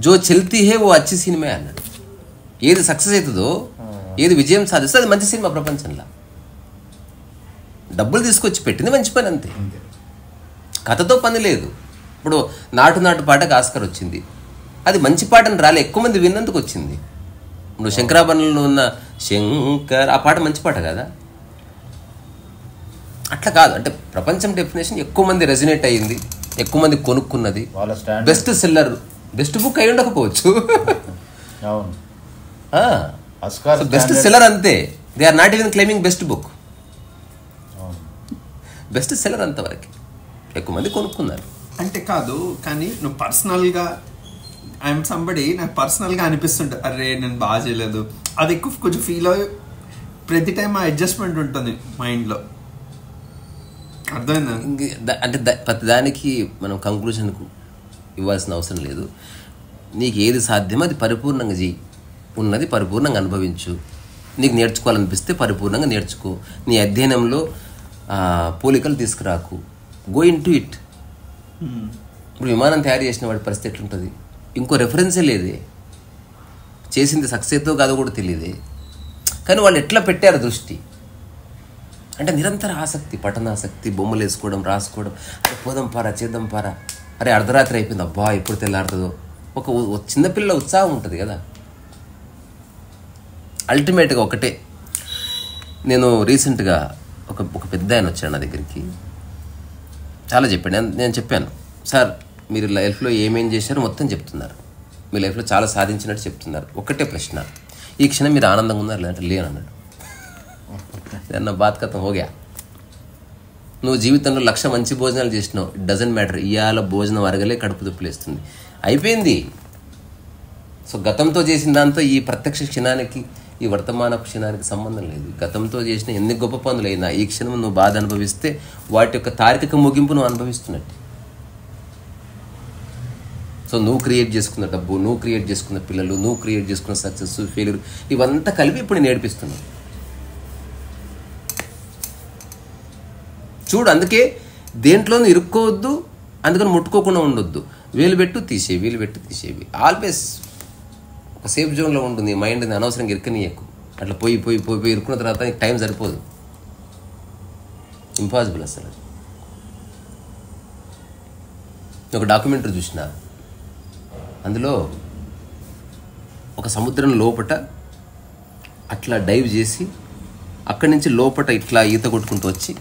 జో చెల్తీ హే ఓ అచ్చి సినిమా అన్నాడు. ఏది సక్సెస్ అవుతుందో ఏది విజయం సాధిస్తే అది మంచి సినిమా ప్రపంచంలో. డబ్బులు తీసుకొచ్చి పెట్టింది మంచి పని అంతే. కథతో పని లేదు. ఇప్పుడు నాటు నాటు పాటకు ఆస్కర్ వచ్చింది అది మంచి పాటని రాలే ఎక్కువ మంది విన్నందుకు వచ్చింది. ఇప్పుడు శంకరాభరణంలో ఉన్న శంకర్ ఆ పాట మంచి పాట కదా? అట్లా కాదు. అంటే ప్రపంచం డెఫినేషన్ ఎక్కువ మంది రెజినేట్ అయ్యింది ఎక్కువ మంది కొనుక్కున్నది. బెస్ట్ సెల్లర్ బెస్ట్ బుక్ అయి ఉండకపోవచ్చు. బెస్ట్ సెల్లర్ అంతే. They are not even claiming best book. Best seller అంతవరకు. ఎక్కువ మంది కొనుక్కున్నారు. అంటే కాదు కానీ నువ్వు పర్సనల్గా ఐఎమ్ సంబడి నాకు పర్సనల్గా అనిపిస్తుంటుంది అరే నేను బాగా చేయలేదు. అది ఎక్కువ కొంచెం ఫీల్ అయ్యి ప్రతి టైం ఆ అడ్జస్ట్మెంట్ ఉంటుంది మైండ్లో అర్థమైందా అంటే ప్రతి దానికి మనం కంక్లూషన్కు ఇవ్వాల్సిన అవసరం లేదు. నీకు ఏది సాధ్యమో అది పరిపూర్ణంగా చెయ్యి. ఉన్నది పరిపూర్ణంగా అనుభవించు. నీకు నేర్చుకోవాలనిపిస్తే పరిపూర్ణంగా నేర్చుకో. నీ అధ్యయనంలో పోలికలు తీసుకురాకు. గో ఇన్ టు ఇట్ ఇప్పుడు విమానం తయారు చేసిన వాడి పరిస్థితి ఎట్లుంటుంది? ఇంకో రెఫరెన్సే లేదే. చేసింది సక్సెస్తో కాదో కూడా తెలియదే కానీ వాళ్ళు ఎట్లా పెట్టారు దృష్టి? అంటే నిరంతర ఆసక్తి పఠనాసక్తి బొమ్మలు వేసుకోవడం రాసుకోవడం. అరే పోదాం పారా చేద్దాం పారా. అరే అర్ధరాత్రి అయిపోయింది. అబ్బా ఎప్పుడు తెల్లారుతుందో. ఒక చిన్నపిల్ల ఉత్సాహం ఉంటుంది కదా. అల్టిమేట్గా ఒకటే. నేను రీసెంట్గా ఒక ఒక పెద్ద ఆయన వచ్చాడు నా దగ్గరికి. చాలా చెప్పాడు. నేను చెప్పాను. సార్ మీరు లైఫ్లో ఏమేం చేశారో మొత్తం చెప్తున్నారు. మీ లైఫ్లో చాలా సాధించినట్టు చెప్తున్నారు. ఒకటే ప్రశ్న. ఈ క్షణం మీరు ఆనందంగా ఉన్నారు? లేదంటే లేను అన్నాడు. అన్న బాత్ కథం హోగా నువ్వు జీవితంలో లక్ష మంచి భోజనాలు చేసినావు. ఇట్ డజంట్ మ్యాటర్ ఇవాళ భోజనం అరగలే కడుపు తప్పులేస్తుంది అయిపోయింది. సో గతంతో చేసిన దాంతో ఈ ప్రత్యక్ష క్షణానికి ఈ వర్తమాన క్షణానికి సంబంధం లేదు. గతంతో చేసిన ఎన్ని గొప్ప పనులైనా ఈ క్షణం నువ్వు బాధ అనుభవిస్తే వాటి యొక్క తార్కిక ముగింపు నువ్వు అనుభవిస్తున్నట్టు. సో నువ్వు క్రియేట్ చేసుకున్న డబ్బు నువ్వు క్రియేట్ చేసుకున్న పిల్లలు నువ్వు క్రియేట్ చేసుకున్న సక్సెస్ ఫెయిల్యూర్ ఇవంతా కలిపి ఇప్పుడు నేను నేర్పిస్తున్నాను చూడు అందుకే దేంట్లోనూ ఇరుక్కోవద్దు అందుకని ముట్టుకోకుండా ఉండొద్దు. వేలు పెట్టు తీసేవి వీలు పెట్టు తీసేవి ఆల్వేస్ ఒక సేఫ్ జోన్లో ఉంటుంది మైండ్ అనవసరంగా ఇరుకనీయకు అట్లా పోయి పోయి పోయి పోయి ఇరుక్కున్న తర్వాత నీకు టైం సరిపోదు. ఇంపాసిబుల్ అసలు. ఒక డాక్యుమెంటరీ చూసిన అందులో ఒక సముద్రం లోపట అట్లా డైవ్ చేసి అక్కడి నుంచి లోపట ఇట్లా ఈత కొట్టుకుంటూ వచ్చి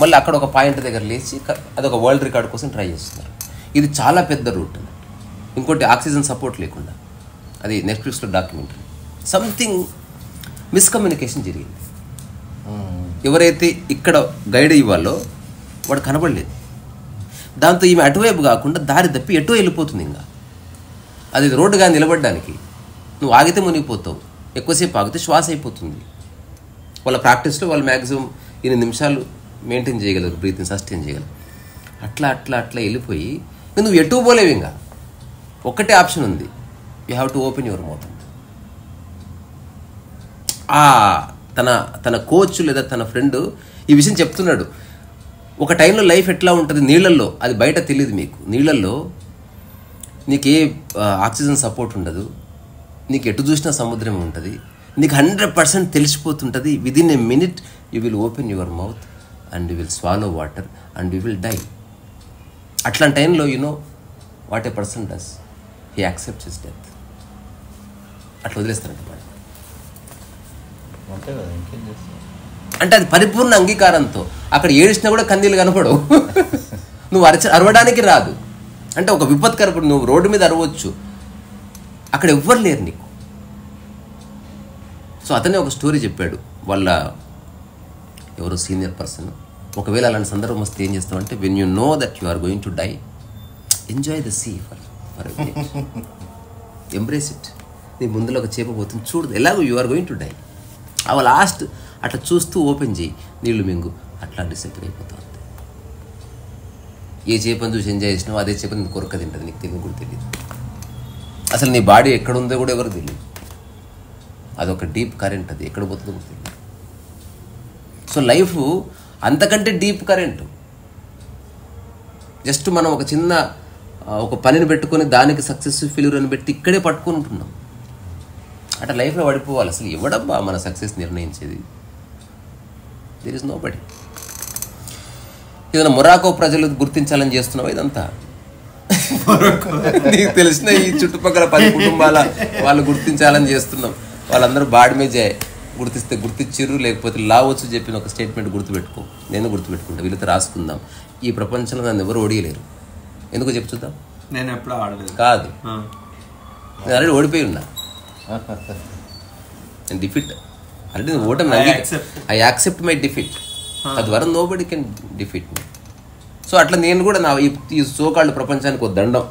మళ్ళీ అక్కడ ఒక పాయింట్ దగ్గర లేచి అదొక వరల్డ్ రికార్డ్ కోసం ట్రై చేస్తున్నారు. ఇది చాలా పెద్ద రూట్ ఇంకోటి ఆక్సిజన్ సపోర్ట్ లేకుండా. అది నెట్ఫ్లిక్స్లో డాక్యుమెంటరీ. సంథింగ్ మిస్కమ్యూనికేషన్ జరిగింది. ఎవరైతే ఇక్కడ గైడ్ ఇవ్వాలో వాడు కనబడలేదు. దాంతో ఈమె అటువైపు కాకుండా దారి తప్పి ఎటో వెళ్ళిపోతుంది ఇంకా. అది రోడ్డుగా నిలబడడానికి నువ్వు ఆగితే మునిగిపోతావు. ఎక్కువసేపు ఆగితే శ్వాస అయిపోతుంది. వాళ్ళ ప్రాక్టీస్లో వాళ్ళు మ్యాక్సిమం ఎనిమిది నిమిషాలు మెయింటైన్ చేయగలరు బ్రీతింగ్ సస్టైన్ చేయగలరు. అట్లా అట్లా అట్లా వెళ్ళిపోయి ఇంకా నువ్వు ఎటు పోలేవు ఇంకా. ఒక్కటే ఆప్షన్ ఉంది. You have to open your mouth ఆ తన తన కోచ్ లేదా తన ఫ్రెండ్ ఈ విషయం చెప్తున్నాడు. ఒక టైంలో లైఫ్ ఎట్లా ఉంటుంది నీళ్ళల్లో? అది బయట తెలియదు మీకు. నీళ్ళల్లో నీకు ఏ ఆక్సిజన్ సపోర్ట్ ఉండదు. నీకు ఎటు చూసినా సముద్రం ఉంటుంది. నీకు hundred percent తెలిసిపోతుంటుంది. Within a minute you will open your mouth and you will swallow water and you will die అట్లాంటి టైంలో you know what a person does he accepts his death అట్లా వదిలేస్తారంట వాడు. అంటే అది పరిపూర్ణ అంగీకారంతో. అక్కడ ఏడిచినా కూడా కందీలు కనపడవు. *laughs* నువ్వు అరచ అరవడానికి రాదు. అంటే ఒక విపత్కరప్పుడు నువ్వు రోడ్డు మీద అరవచ్చు. అక్కడ ఎవ్వరు లేరు నీకు. సో అతనే ఒక స్టోరీ చెప్పాడు. వాళ్ళ ఎవరో సీనియర్ పర్సన్. ఒకవేళ అలాంటి సందర్భం వస్తే ఏం చేస్తావంటే when you know that you are going to die enjoy the sea for for embrace it నీ ముందులో ఒక చేప పోతుంది. చూడు ఎలాగో you are going to die అవ లాస్ట్ అట్లా చూస్తూ ఓపెన్ చేయి. నీళ్ళు మింగు. అట్లా డిసప్పిన్ అయిపోతావు. అంతే ఏ చేపని చూసి ఎంజాయ్ చేసినావు అదే చేప నీకు కొరక తింటుంది నీకు తెలియదు కూడా తెలియదు అసలు నీ బాడీ ఎక్కడ ఉందో కూడా ఎవరు తెలియదు అదొక డీప్ కరెంట్ అది ఎక్కడ పోతుందో కూడా తెలియదు సో లైఫ్ అంతకంటే డీప్ కరెంట్ జస్ట్ మనం ఒక చిన్న ఒక పనిని పెట్టుకొని దానికి సక్సెస్ ఫెయిల్యూర్ అని పెట్టి ఇక్కడే పట్టుకొని ఉంటున్నాం. అట్లా లైఫ్లో పడిపోవాలి. అసలు ఎవడబ్బా మన సక్సెస్ నిర్ణయించేది? దేర్ ఇస్ నో బడీ ఏదైనా మొరాకో ప్రజలు గుర్తించాలని చేస్తున్నావా ఇదంతా? నీకు తెలిసిన ఈ చుట్టుపక్కల పది కుటుంబాల వాళ్ళు గుర్తించాలని చేస్తున్నాం. వాళ్ళందరూ బాడిమేజే గుర్తిస్తే గుర్తించిర్రు లేకపోతే లావచ్చు చెప్పిన ఒక స్టేట్మెంట్ గుర్తుపెట్టుకో. నేను గుర్తుపెట్టుకుంటా వీళ్ళతో రాసుకుందాం. ఈ ప్రపంచంలో నన్ను ఎవరు ఓడియలేరు. ఎందుకో చెప్పు చూద్దాం. నేను ఎప్పుడు ఆడలేదు. కాదు. నేను ఆల్రెడీ ఓడిపోయి ఉన్నా. నేను డిఫిట్ ఆల్రెడీ ఓటమి. ఐ యాక్సెప్ట్ మై డిఫిట్ తద్వారా nobody can defeat me so అట్లా నేను కూడా నా ఈ- సోకాళ్ళు ప్రపంచానికి ఒక దండం.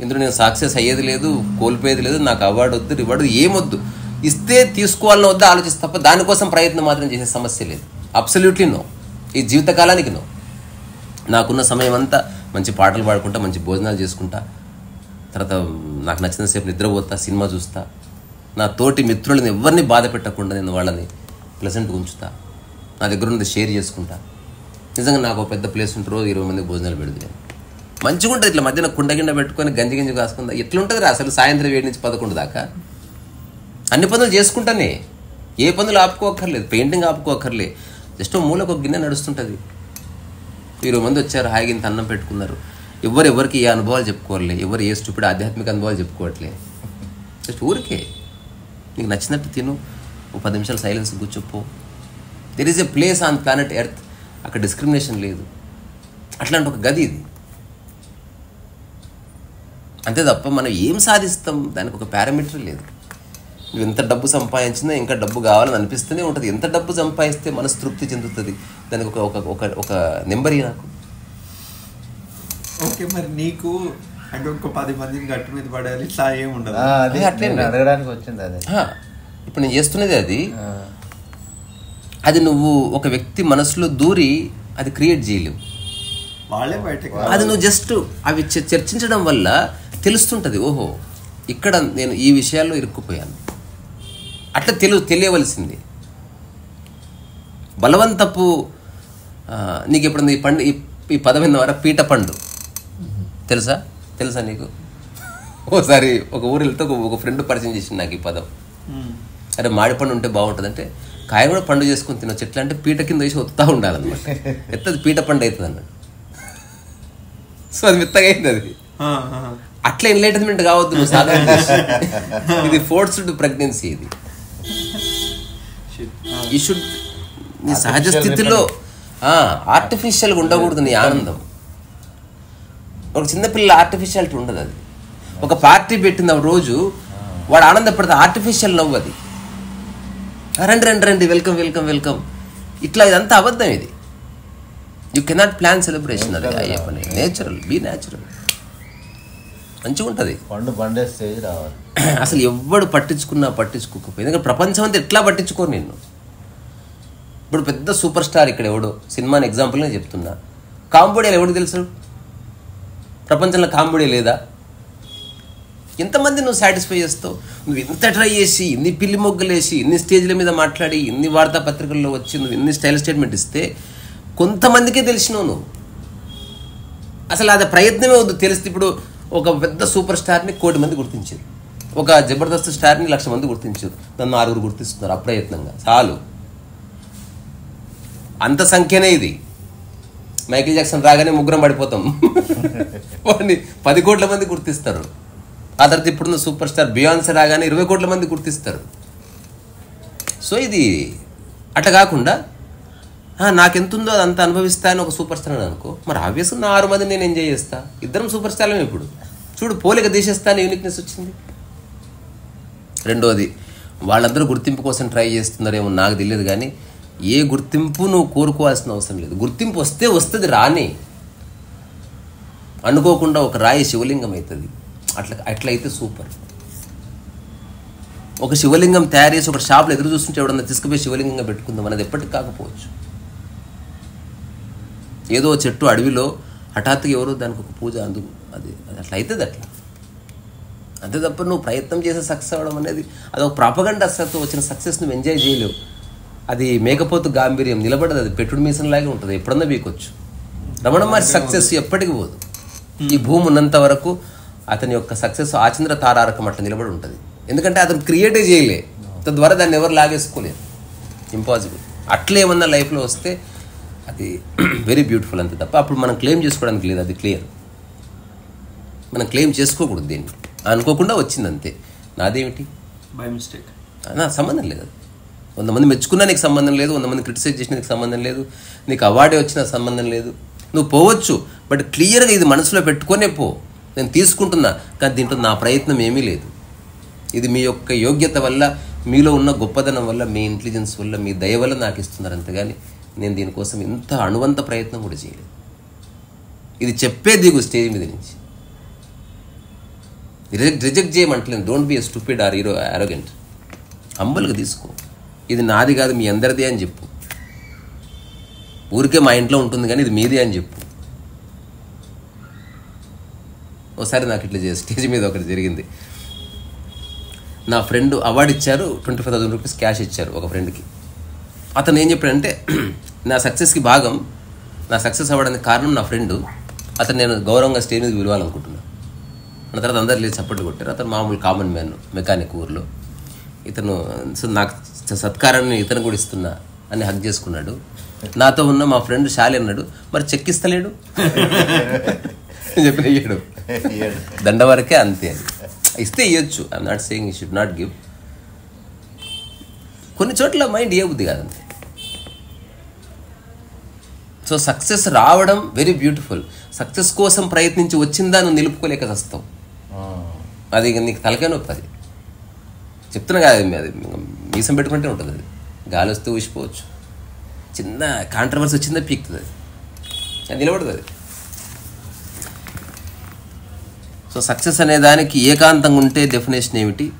ఇందులో నేను సక్సెస్ అయ్యేది లేదు కోల్పోయేది లేదు నాకు అవార్డు వద్దు రివార్డు ఏమొద్దు. ఇస్తే తీసుకోవాలని వద్దు ఆలోచిస్తే తప్ప దానికోసం ప్రయత్నం మాత్రం చేసే సమస్య లేదు. అబ్సల్యూట్లీ నో ఈ జీవితకాలానికి నో నాకున్న సమయం అంతా మంచి పాటలు పాడుకుంటా మంచి భోజనాలు చేసుకుంటా తర్వాత నాకు నచ్చిన సేపు నిద్రపోతా సినిమా చూస్తా నా తోటి మిత్రులను ఎవరిని బాధ పెట్టకుండా నేను వాళ్ళని ప్లెజెంట్గా ఉంచుతా. నా దగ్గర ఉన్నది షేర్ చేసుకుంటా. నిజంగా నాకు ఒక పెద్ద ప్లేస్ ఉంటే రోజు ఇరవై మంది భోజనాలు పెడుతుంది. మంచిగా ఉంటుంది ఇట్లా మధ్యన కుండ గిండ పెట్టుకొని గంజి గంజి కాసుకుందా? ఎట్లుంటుంది రా అసలు సాయంత్రం ఏడు నుంచి పదకొండు దాకా. అన్ని పనులు చేసుకుంటానే. ఏ పనులు ఆపుకోక్కర్లేదు. పెయింటింగ్ ఆపుకోక్కర్లే. జస్ట్ మూలకు ఒక గిన్నె నడుస్తుంటుంది. ఇరవై మంది వచ్చారు హాయిగా ఇంత అన్నం పెట్టుకున్నారు. ఎవరు ఎవరికి ఏ అనుభవాలు చెప్పుకోవాలి ఎవరు ఏ స్టూపిడ్ ఆధ్యాత్మిక అనుభవాలు చెప్పుకోవట్లే. జస్ట్ ఊరికే. నీకు నచ్చినట్టు తిను. ఒక పది నిమిషాలు silence కూర్చోపో. There is a place on planet Earth అక్కడ డిస్క్రిమినేషన్ లేదు. అట్లాంటి ఒక గది ఇది. అంతే తప్ప మనం ఏం సాధిస్తాం? దానికి ఒక పారామీటర్ లేదు. నువ్వు ఎంత డబ్బు సంపాదించినా ఇంకా డబ్బు కావాలని అనిపిస్తూనే ఉంటుంది. ఎంత డబ్బు సంపాదిస్తే మనసు తృప్తి చెందుతుంది? దానికి ఒక ఒక ఒక ఒక నెంబర్ నాకు. ఓకే మరి నీకు అంటే ఒక పది మందిని గట్టు మీద పడాలి ఇట్లా ఉండదు. అది అట్లే. అడగడానికి వచ్చింది అదే. ఇప్పుడు నేను చేస్తున్నది అది. అది నువ్వు ఒక వ్యక్తి మనసులో దూరి అది క్రియేట్ చేయలేవు. వాళ్ళే బయటకు అది నువ్వు జస్ట్ అవి చర్చించడం వల్ల తెలుస్తుంటది ఓహో ఇక్కడ నేను ఈ విషయాల్లో ఇరుక్కుపోయాను. అట్లా తెలు తెలియవలసింది. బలవంతపు నీకు ఇప్పుడు ఈ పండు ఈ- ఈ పదం విన్నవారా పీట పండు. తెలుసా? తెలుసా నీకు? ఓసారి ఒక ఊరు వెళ్తే ఒక- ఫ్రెండ్ పరిచయం చేసింది నాకు ఈ పదం. అరే మాడి పండు ఉంటే బాగుంటుంది అంటే కాయ కూడా పండు చేసుకొని తినొచ్చు. ఎట్లా అంటే పీట కింద వేసి ఒత్తుతా ఉండాలన్నమాట. ఎత్తది పీట పండు అవుతుంది అన్నాడు సో అది మెత్తగా అయింది అది. అట్లా ఎన్లైటన్మెంట్ కావద్దు నువ్వు సాధన ఇది ఫోర్స్డ్ ప్రెగ్నెన్సీ ఇది. ఈ షుడ్ నీ సహజ స్థితిలో ఆర్టిఫిషియల్గా ఉండకూడదు నీ ఆనందం. ఒక చిన్నపిల్ల ఆర్టిఫిషియాలిటీ ఉండదు అది. ఒక పార్టీ పెట్టిన రోజు వాడు ఆనందపడితే ఆర్టిఫిషియల్ నవ్వు అది. రండి రండి రండి వెల్కమ్ వెల్కమ్ వెల్కమ్. ఇట్లా ఇదంతా అబద్ధం ఇది. యూ కెనాట్ ప్లాన్ సెలబ్రేషన్ అది అయ్యే పని నేచురల్ బీ న్యాచురల్ మంచిగా ఉంటుంది. పండు బండే స్టేజ్ రావాలి. *clears throat* అసలు ఎవ్వడు పట్టించుకున్నా పట్టించుకోకపోయింది ఎందుకంటే ప్రపంచం అంతా ఎట్లా పట్టించుకోరు నిన్ను? ఇప్పుడు పెద్ద సూపర్ స్టార్ ఇక్కడ ఎవడో సినిమాని ఎగ్జాంపుల్గా చెప్తున్నా. కాంబోడియాలో ఎవడు తెలుసు? ప్రపంచంలో కాంబోడియా లేదా? ఎంతమంది నువ్వు సాటిస్ఫై చేస్తావు? నువ్వు ఎంత ట్రై చేసి ఇన్ని పిల్లి మొగ్గలేసి ఇన్ని స్టేజ్ల మీద మాట్లాడి ఇన్ని వార్తాపత్రికల్లో వచ్చి నువ్వు ఇన్ని స్టైల్ స్టేట్మెంట్ ఇస్తే కొంతమందికే తెలిసినావు నువ్వు. అసలు అది ప్రయత్నమే వద్దు. తెలిస్తే ఇప్పుడు ఒక పెద్ద సూపర్ స్టార్ని కోటి మంది గుర్తించారు. ఒక జబర్దస్త్ స్టార్ని లక్ష మంది గుర్తించారు. నన్ను ఆరుగురు గుర్తిస్తున్నారు అప్రయత్నంగా. చాలు. అంత సంఖ్యనే ఇది. మైకిల్ జాక్సన్ రాగానే ముగ్గురం పడిపోతాం. *laughs* వాడిని పది కోట్ల మంది గుర్తిస్తారు. ఆ తర్వాత ఇప్పుడున్న సూపర్ స్టార్ బియాన్సే రాగానే ఇరవై కోట్ల మంది గుర్తిస్తారు. సో ఇది అట్లా కాకుండా "ఆ, నాకెంతుందో అదంతా అనుభవిస్తా అని ఒక సూపర్ స్టార్ అని అనుకో మరి ఆబ్వియస్గా నా ఆరు మంది నేను ఎంజాయ్ చేస్తా. ఇద్దరం సూపర్ స్టార్లే ఇప్పుడు. చూడు పోలిక తీసేస్తా అని యూనిక్నెస్ వచ్చింది. రెండోది వాళ్ళందరూ గుర్తింపు కోసం ట్రై చేస్తున్నారేమో నాకు తెలియదు కానీ ఏ గుర్తింపు నువ్వు కోరుకోవాల్సిన అవసరం లేదు. గుర్తింపు వస్తే వస్తుంది రాని. అనుకోకుండా ఒక రాయి శివలింగం అవుతుంది. అట్లా అట్లయితే సూపర్. ఒక శివలింగం తయారు చేసి ఒక షాప్లో ఎదురు చూస్తుంటే ఎవడన్నా తీసుకుపోయి శివలింగంగా పెట్టుకుందాం అనేది ఎప్పటికి కాకపోవచ్చు. ఏదో చెట్టు అడవిలో హఠాత్తుగా ఎవరో దానికి ఒక పూజ అందుకు అది అది అట్లా అవుతుంది అట్లా. అంతే తప్ప నువ్వు ప్రయత్నం చేసి సక్సెస్ అవ్వడం అనేది అది ఒక ప్రాపగండ అసలు వచ్చిన సక్సెస్ నువ్వు ఎంజాయ్ చేయలేవు. అది మేకపోతు గాంభీర్యం నిలబడదు అది పెట్టుడు మీసం లాగే ఉంటుంది. ఎప్పుడన్నా బీకొచ్చు రమణ మహర్షి సక్సెస్ ఎప్పటికి పోదు. ఈ భూమి ఉన్నంత వరకు అతని యొక్క సక్సెస్ ఆచంద్ర తారారకం అట్లా నిలబడి ఉంటుంది. ఎందుకంటే అతను క్రియేటే చేయలే. తద్వారా దాన్ని ఎవరు లాగేసుకోలేరు. ఇంపాసిబుల్ అట్లా ఏమన్నా లైఫ్లో వస్తే అది *clears throat* వెరీ బ్యూటిఫుల్ అంతే తప్ప అప్పుడు మనం క్లెయిమ్ చేసుకోవడానికి లేదు అది క్లియర్ మనం క్లెయిమ్ చేసుకోకూడదు దీన్ని. అనుకోకుండా వచ్చింది అంతే నాదేమిటి బై మిస్టేక్ నా సంబంధం లేదు అది. వంద మంది మెచ్చుకున్నా నీకు సంబంధం లేదు వంద మంది క్రిటిసైజ్ చేసిన నీకు సంబంధం లేదు నీకు అవార్డే వచ్చినా సంబంధం లేదు. నువ్వు పోవచ్చు బట్ క్లియర్గా ఇది మనసులో పెట్టుకొనే పో. నేను తీసుకుంటున్నా కానీ దీంట్లో నా ప్రయత్నం ఏమీ లేదు. ఇది మీ యొక్క యోగ్యత వల్ల మీలో ఉన్న గొప్పదనం వల్ల మీ ఇంటెలిజెన్స్ వల్ల మీ దయ వల్ల నాకు ఇస్తున్నారు అంతేగాని నేను దీనికోసం ఇంత అణువంత ప్రయత్నం కూడా చేయలేదు. ఇది చెప్పే దిగు స్టేజ్ మీద నుంచి. Reject reject చేయమంటలేదు don't be a stupid or hero arrogant హంబల్గా తీసుకో. ఇది నాది కాదు మీ అందరిది అని చెప్పు. ఊరికే మా ఇంట్లో ఉంటుంది కానీ ఇది మీది అని చెప్పు. ఒకసారి నాకు ఇట్లా చేసి స్టేజ్ మీద ఒకటి జరిగింది. నా ఫ్రెండ్ అవార్డు ఇచ్చారు twenty five thousand rupees cash ఇచ్చారు ఒక ఫ్రెండ్కి. అతను ఏం చెప్పాడంటే నా సక్సెస్కి భాగం నా సక్సెస్ అవ్వడానికి కారణం నా ఫ్రెండ్ అతను నేను గౌరవంగా స్టేజ్ మీద పిలవాలనుకుంటున్నాను తర్వాత అందరు లేదు చప్పట్లు కొట్టారు అతను మామూలు కామన్ మ్యాన్ మెకానిక్ ఊర్లో. ఇతను సో నాకు సత్కారాన్ని ఇతను కూడా ఇస్తున్నా అని హక్ చేసుకున్నాడు. నాతో ఉన్న మా ఫ్రెండ్ శాలి అన్నాడు మరి చెక్ ఇస్తలేడు? చెప్పి దండ వరకే అంతే అది ఇస్తే ఇవ్వచ్చు I'm not saying you should not give కొన్ని చోట్ల మైండ్ ఏ బుద్ధి కాదంతే. సో సక్సెస్ రావడం వెరీ బ్యూటిఫుల్ సక్సెస్ కోసం ప్రయత్నించి వచ్చిందా నువ్వు నిలుపుకోలేక చస్తావు అది నీకు తలకాయ నొప్పి అది. చెప్తున్నా కదా అది అది మీసం పెట్టుకుంటే ఉంటుంది అది. గాలి వస్తే ఊసిపోవచ్చు. చిన్న కాంట్రవర్సీ వచ్చిందా పీక్తుంది అది. అది నిలబడుతుంది అది. సో సక్సెస్ అనే దానికి ఏకాంతంగా ఉంటే డెఫినేషన్ ఏమిటి?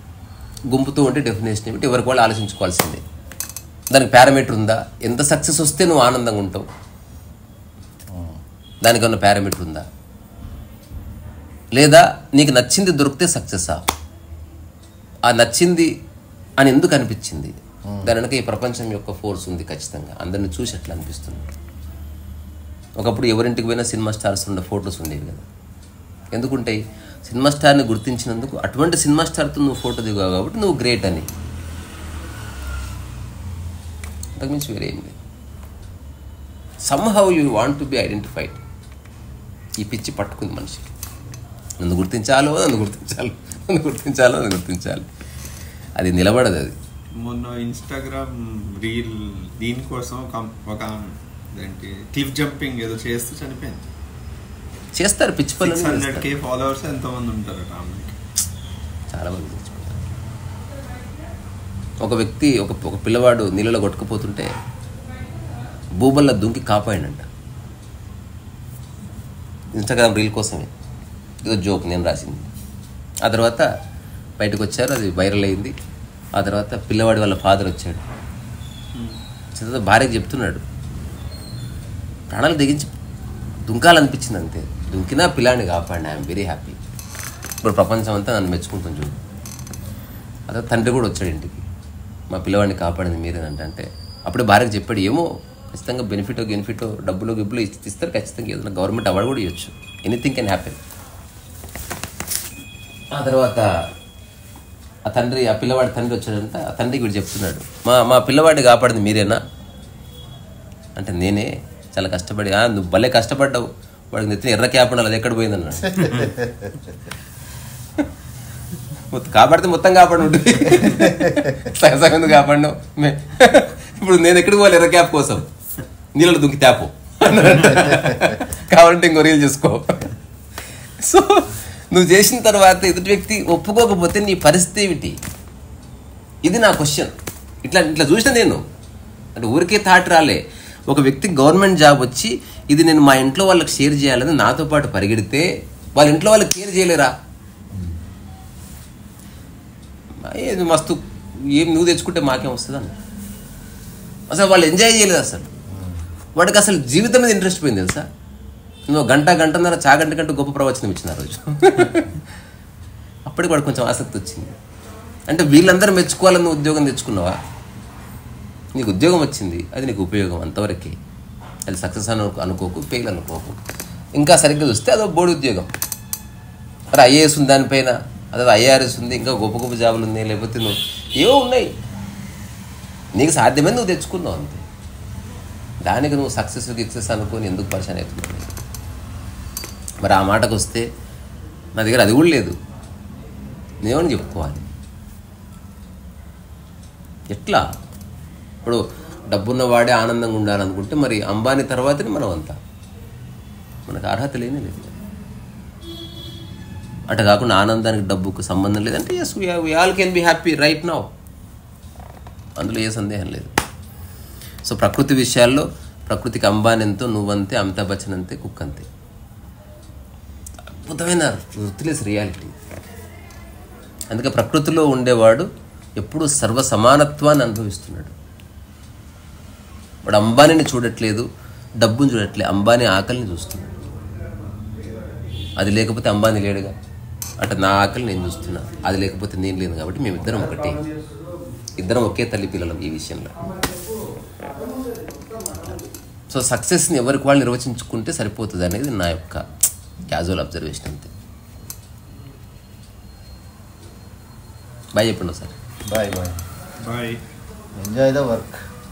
గుంపుతో ఉంటే డెఫినేషన్ ఏమిటి? ఎవరికి వాళ్ళు ఆలోచించుకోవాల్సిందే. దానికి పారామీటర్ ఉందా? ఎంత సక్సెస్ వస్తే నువ్వు ఆనందంగా ఉంటావు? దానికి ఉన్న పారామీటర్ ఉందా? లేదా నీకు నచ్చింది దొరికితే సక్సెస్సా ఆ? నచ్చింది అని ఎందుకు అనిపించింది? దాని వెనక ఈ ప్రపంచం యొక్క ఫోర్స్ ఉంది ఖచ్చితంగా. అందరిని చూసి ఎట్లా అనిపిస్తుంది. ఒకప్పుడు ఎవరింటికి పోయినా సినిమా స్టార్స్ ఉండే ఫొటోస్ ఉండేవి కదా. ఎందుకుంటాయి? సినిమా స్టార్ని గుర్తించినందుకు అటువంటి సినిమా స్టార్తో నువ్వు ఫోటో దిగావు కాబట్టి నువ్వు గ్రేట్ అని. అంతకుమించి వేరే ఏం లేదు. Somehow you want to be identified ఈ పిచ్చి పట్టుకుంది మనిషికి నన్ను గుర్తించాలో నన్ను గుర్తించాలో నన్ను గుర్తించాలో నన్ను గుర్తించాలి. అది నిలబడదు అది. మొన్న ఇన్స్టాగ్రామ్ రీల్ దీనికోసం ఒక ఒక ఏంటి క్లిఫ్ జంపింగ్ ఏదో చేస్తూ చనిపోయింది. చేస్తారు పిచ్చి పనులు ఫాలోవర్స్ ఎంతో మంది ఉంటారట ఆమెకి చాలా మంది ఒక వ్యక్తి ఒక ఒక పిల్లవాడు నీళ్ళలో కొట్టుకుపోతుంటే భూబల్లో దుంకి కాపాడినంట. ఇన్స్టాగ్రామ్ రీల్ కోసమే. ఇదో జోక్ నేను రాసింది. ఆ తర్వాత బయటకు వచ్చారు అది వైరల్ అయింది. ఆ తర్వాత పిల్లవాడి వాళ్ళ ఫాదర్ వచ్చాడు. తర్వాత భార్యకి చెప్తున్నాడు. ప్రాణాలు తెగించి దుంకాలనిపించింది అంతే. దూకినా పిల్లాడిని కాపాడిన ఐఎమ్ వెరీ హ్యాపీ ఇప్పుడు ప్రపంచం అంతా నన్ను మెచ్చుకుంటుంది చూడు. అదే తండ్రి కూడా వచ్చాడు ఇంటికి. మా పిల్లవాడిని కాపాడింది మీరేనంటే అంటే అప్పుడే భార్యకు చెప్పాడు ఏమో ఖచ్చితంగా బెనిఫిటో గెనిఫిటో డబ్బులు గిబ్బులు ఇచ్చి- ఇస్తారు ఖచ్చితంగా ఏదైనా గవర్నమెంట్ అవార్డు కూడా ఇవ్వచ్చు. ఎనీథింగ్ కెన్ హ్యాపెన్ ఆ తర్వాత ఆ తండ్రి ఆ పిల్లవాడి తండ్రి వచ్చాడంట ఆ తండ్రికి వీడు చెప్తున్నాడు మా మా పిల్లవాడిని కాపాడింది మీరేనా? అంటే నేనే. చాలా కష్టపడి "ఆ, నువ్వు భలే కష్టపడ్డావు. వాడికి నెత్తిన ఎర్ర క్యాప్ ఉండాలి అది ఎక్కడ పోయిందన్నాడు కాపాడితే మొత్తం కాపాడు. ఉంటుంది సగం సగం ఎందుకు ఇప్పుడు నేను ఎక్కడికి పోవాలి ఎర్ర క్యాప్ కోసం? నీళ్ళలో దుంకి తాపు కావాలంటే ఇంకో రీల్ చూసుకో. సో నువ్వు చేసిన తర్వాత ఎదుటి వ్యక్తి ఒప్పుకోకపోతే నీ పరిస్థితి ఏమిటి? ఇది నా క్వశ్చన్ ఇట్లా ఇట్లా చూసిన నేను. అంటే ఊరికే థాట్ రాలే. ఒక వ్యక్తి గవర్నమెంట్ జాబ్ వచ్చి ఇది నేను మా ఇంట్లో వాళ్ళకి షేర్ చేయాలని నాతో పాటు పరిగెడితే వాళ్ళ ఇంట్లో వాళ్ళకి కేర్ చేయలేరా? ఏది మస్తు ఏం నువ్వు తెచ్చుకుంటే మాకేం వస్తుందని. అసలు వాళ్ళు ఎంజాయ్ చేయలేదు అసలు. వాడికి అసలు జీవితం మీద ఇంట్రెస్ట్ పోయింది తెలుసా? నువ్వు గంట గంటన్నర చాగంట గంట గొప్ప ప్రవచనం ఇచ్చిన రోజు. అప్పటికి వాడు కొంచెం ఆసక్తి వచ్చింది. అంటే వీళ్ళందరూ మెచ్చుకోవాలని ఉద్యోగం తెచ్చుకున్నావా? నీకు ఉద్యోగం వచ్చింది అది నీకు ఉపయోగం అంతవరకే. అది సక్సెస్ అని అనుకోకు ఫెయిల్ అనుకోకు. ఇంకా సరిగ్గా చూస్తే అదో బోర్డు ఉద్యోగం. మరి ఐఏఎస్ ఉంది దానిపైన అదే ఐఆర్ఎస్ ఉంది ఇంకా గొప్ప గొప్ప జాబులు ఉన్నాయి లేకపోతే నువ్వు ఏవో ఉన్నాయి. నీకు సాధ్యమైంది నువ్వు తెచ్చుకున్నావు అంతే. దానికి నువ్వు సక్సెస్ గిక్సెస్ అనుకొని ఎందుకు పరిశాన్ అవుతున్నావు మరి ఆ మాటకు వస్తే నా దగ్గర అది కూడా లేదు. నేను చెప్పుకోవాలి? ఎట్లా? ఇప్పుడు డబ్బున్న వాడే ఆనందంగా ఉండాలనుకుంటే మరి అంబానీ తర్వాతనే మనం అంతా. మనకు అర్హత లేనే లేదు. అటు కాకుండా ఆనందానికి డబ్బుకు సంబంధం లేదంటే yes we all can be happy right now అందులో ఏ సందేహం లేదు. సో ప్రకృతి విషయాల్లో ప్రకృతికి అంబానీ ఎంతో నువ్వంతే అమితాబ్ బచ్చన్ అంతే కుక్ అంతే. అద్భుతమైన వృత్తిలేస్ రియాలిటీ. అందుకే ప్రకృతిలో ఉండేవాడు ఎప్పుడూ సర్వ సమానత్వాన్ని అనుభవిస్తున్నాడు. వాడు అంబానీని చూడట్లేదు డబ్బుని చూడట్లేదు అంబానీ ఆకలిని చూస్తున్నాడు. అది లేకపోతే అంబానీ లేడుగా? అంటే నా ఆకలి నేను చూస్తున్నా అది లేకపోతే నేను లేను కాబట్టి మేమిద్దరం ఒకటే. ఇద్దరం ఒకే తల్లి పిల్లలం ఈ విషయంలో. సో సక్సెస్ని ఎవరికి వాళ్ళు నిర్వచించుకుంటే సరిపోతుంది అనేది నా యొక్క క్యాజువల్ అబ్జర్వేషన్ అంతే. బాయ్ చెప్పండి sir. Bye bye. Bye. Enjoy the work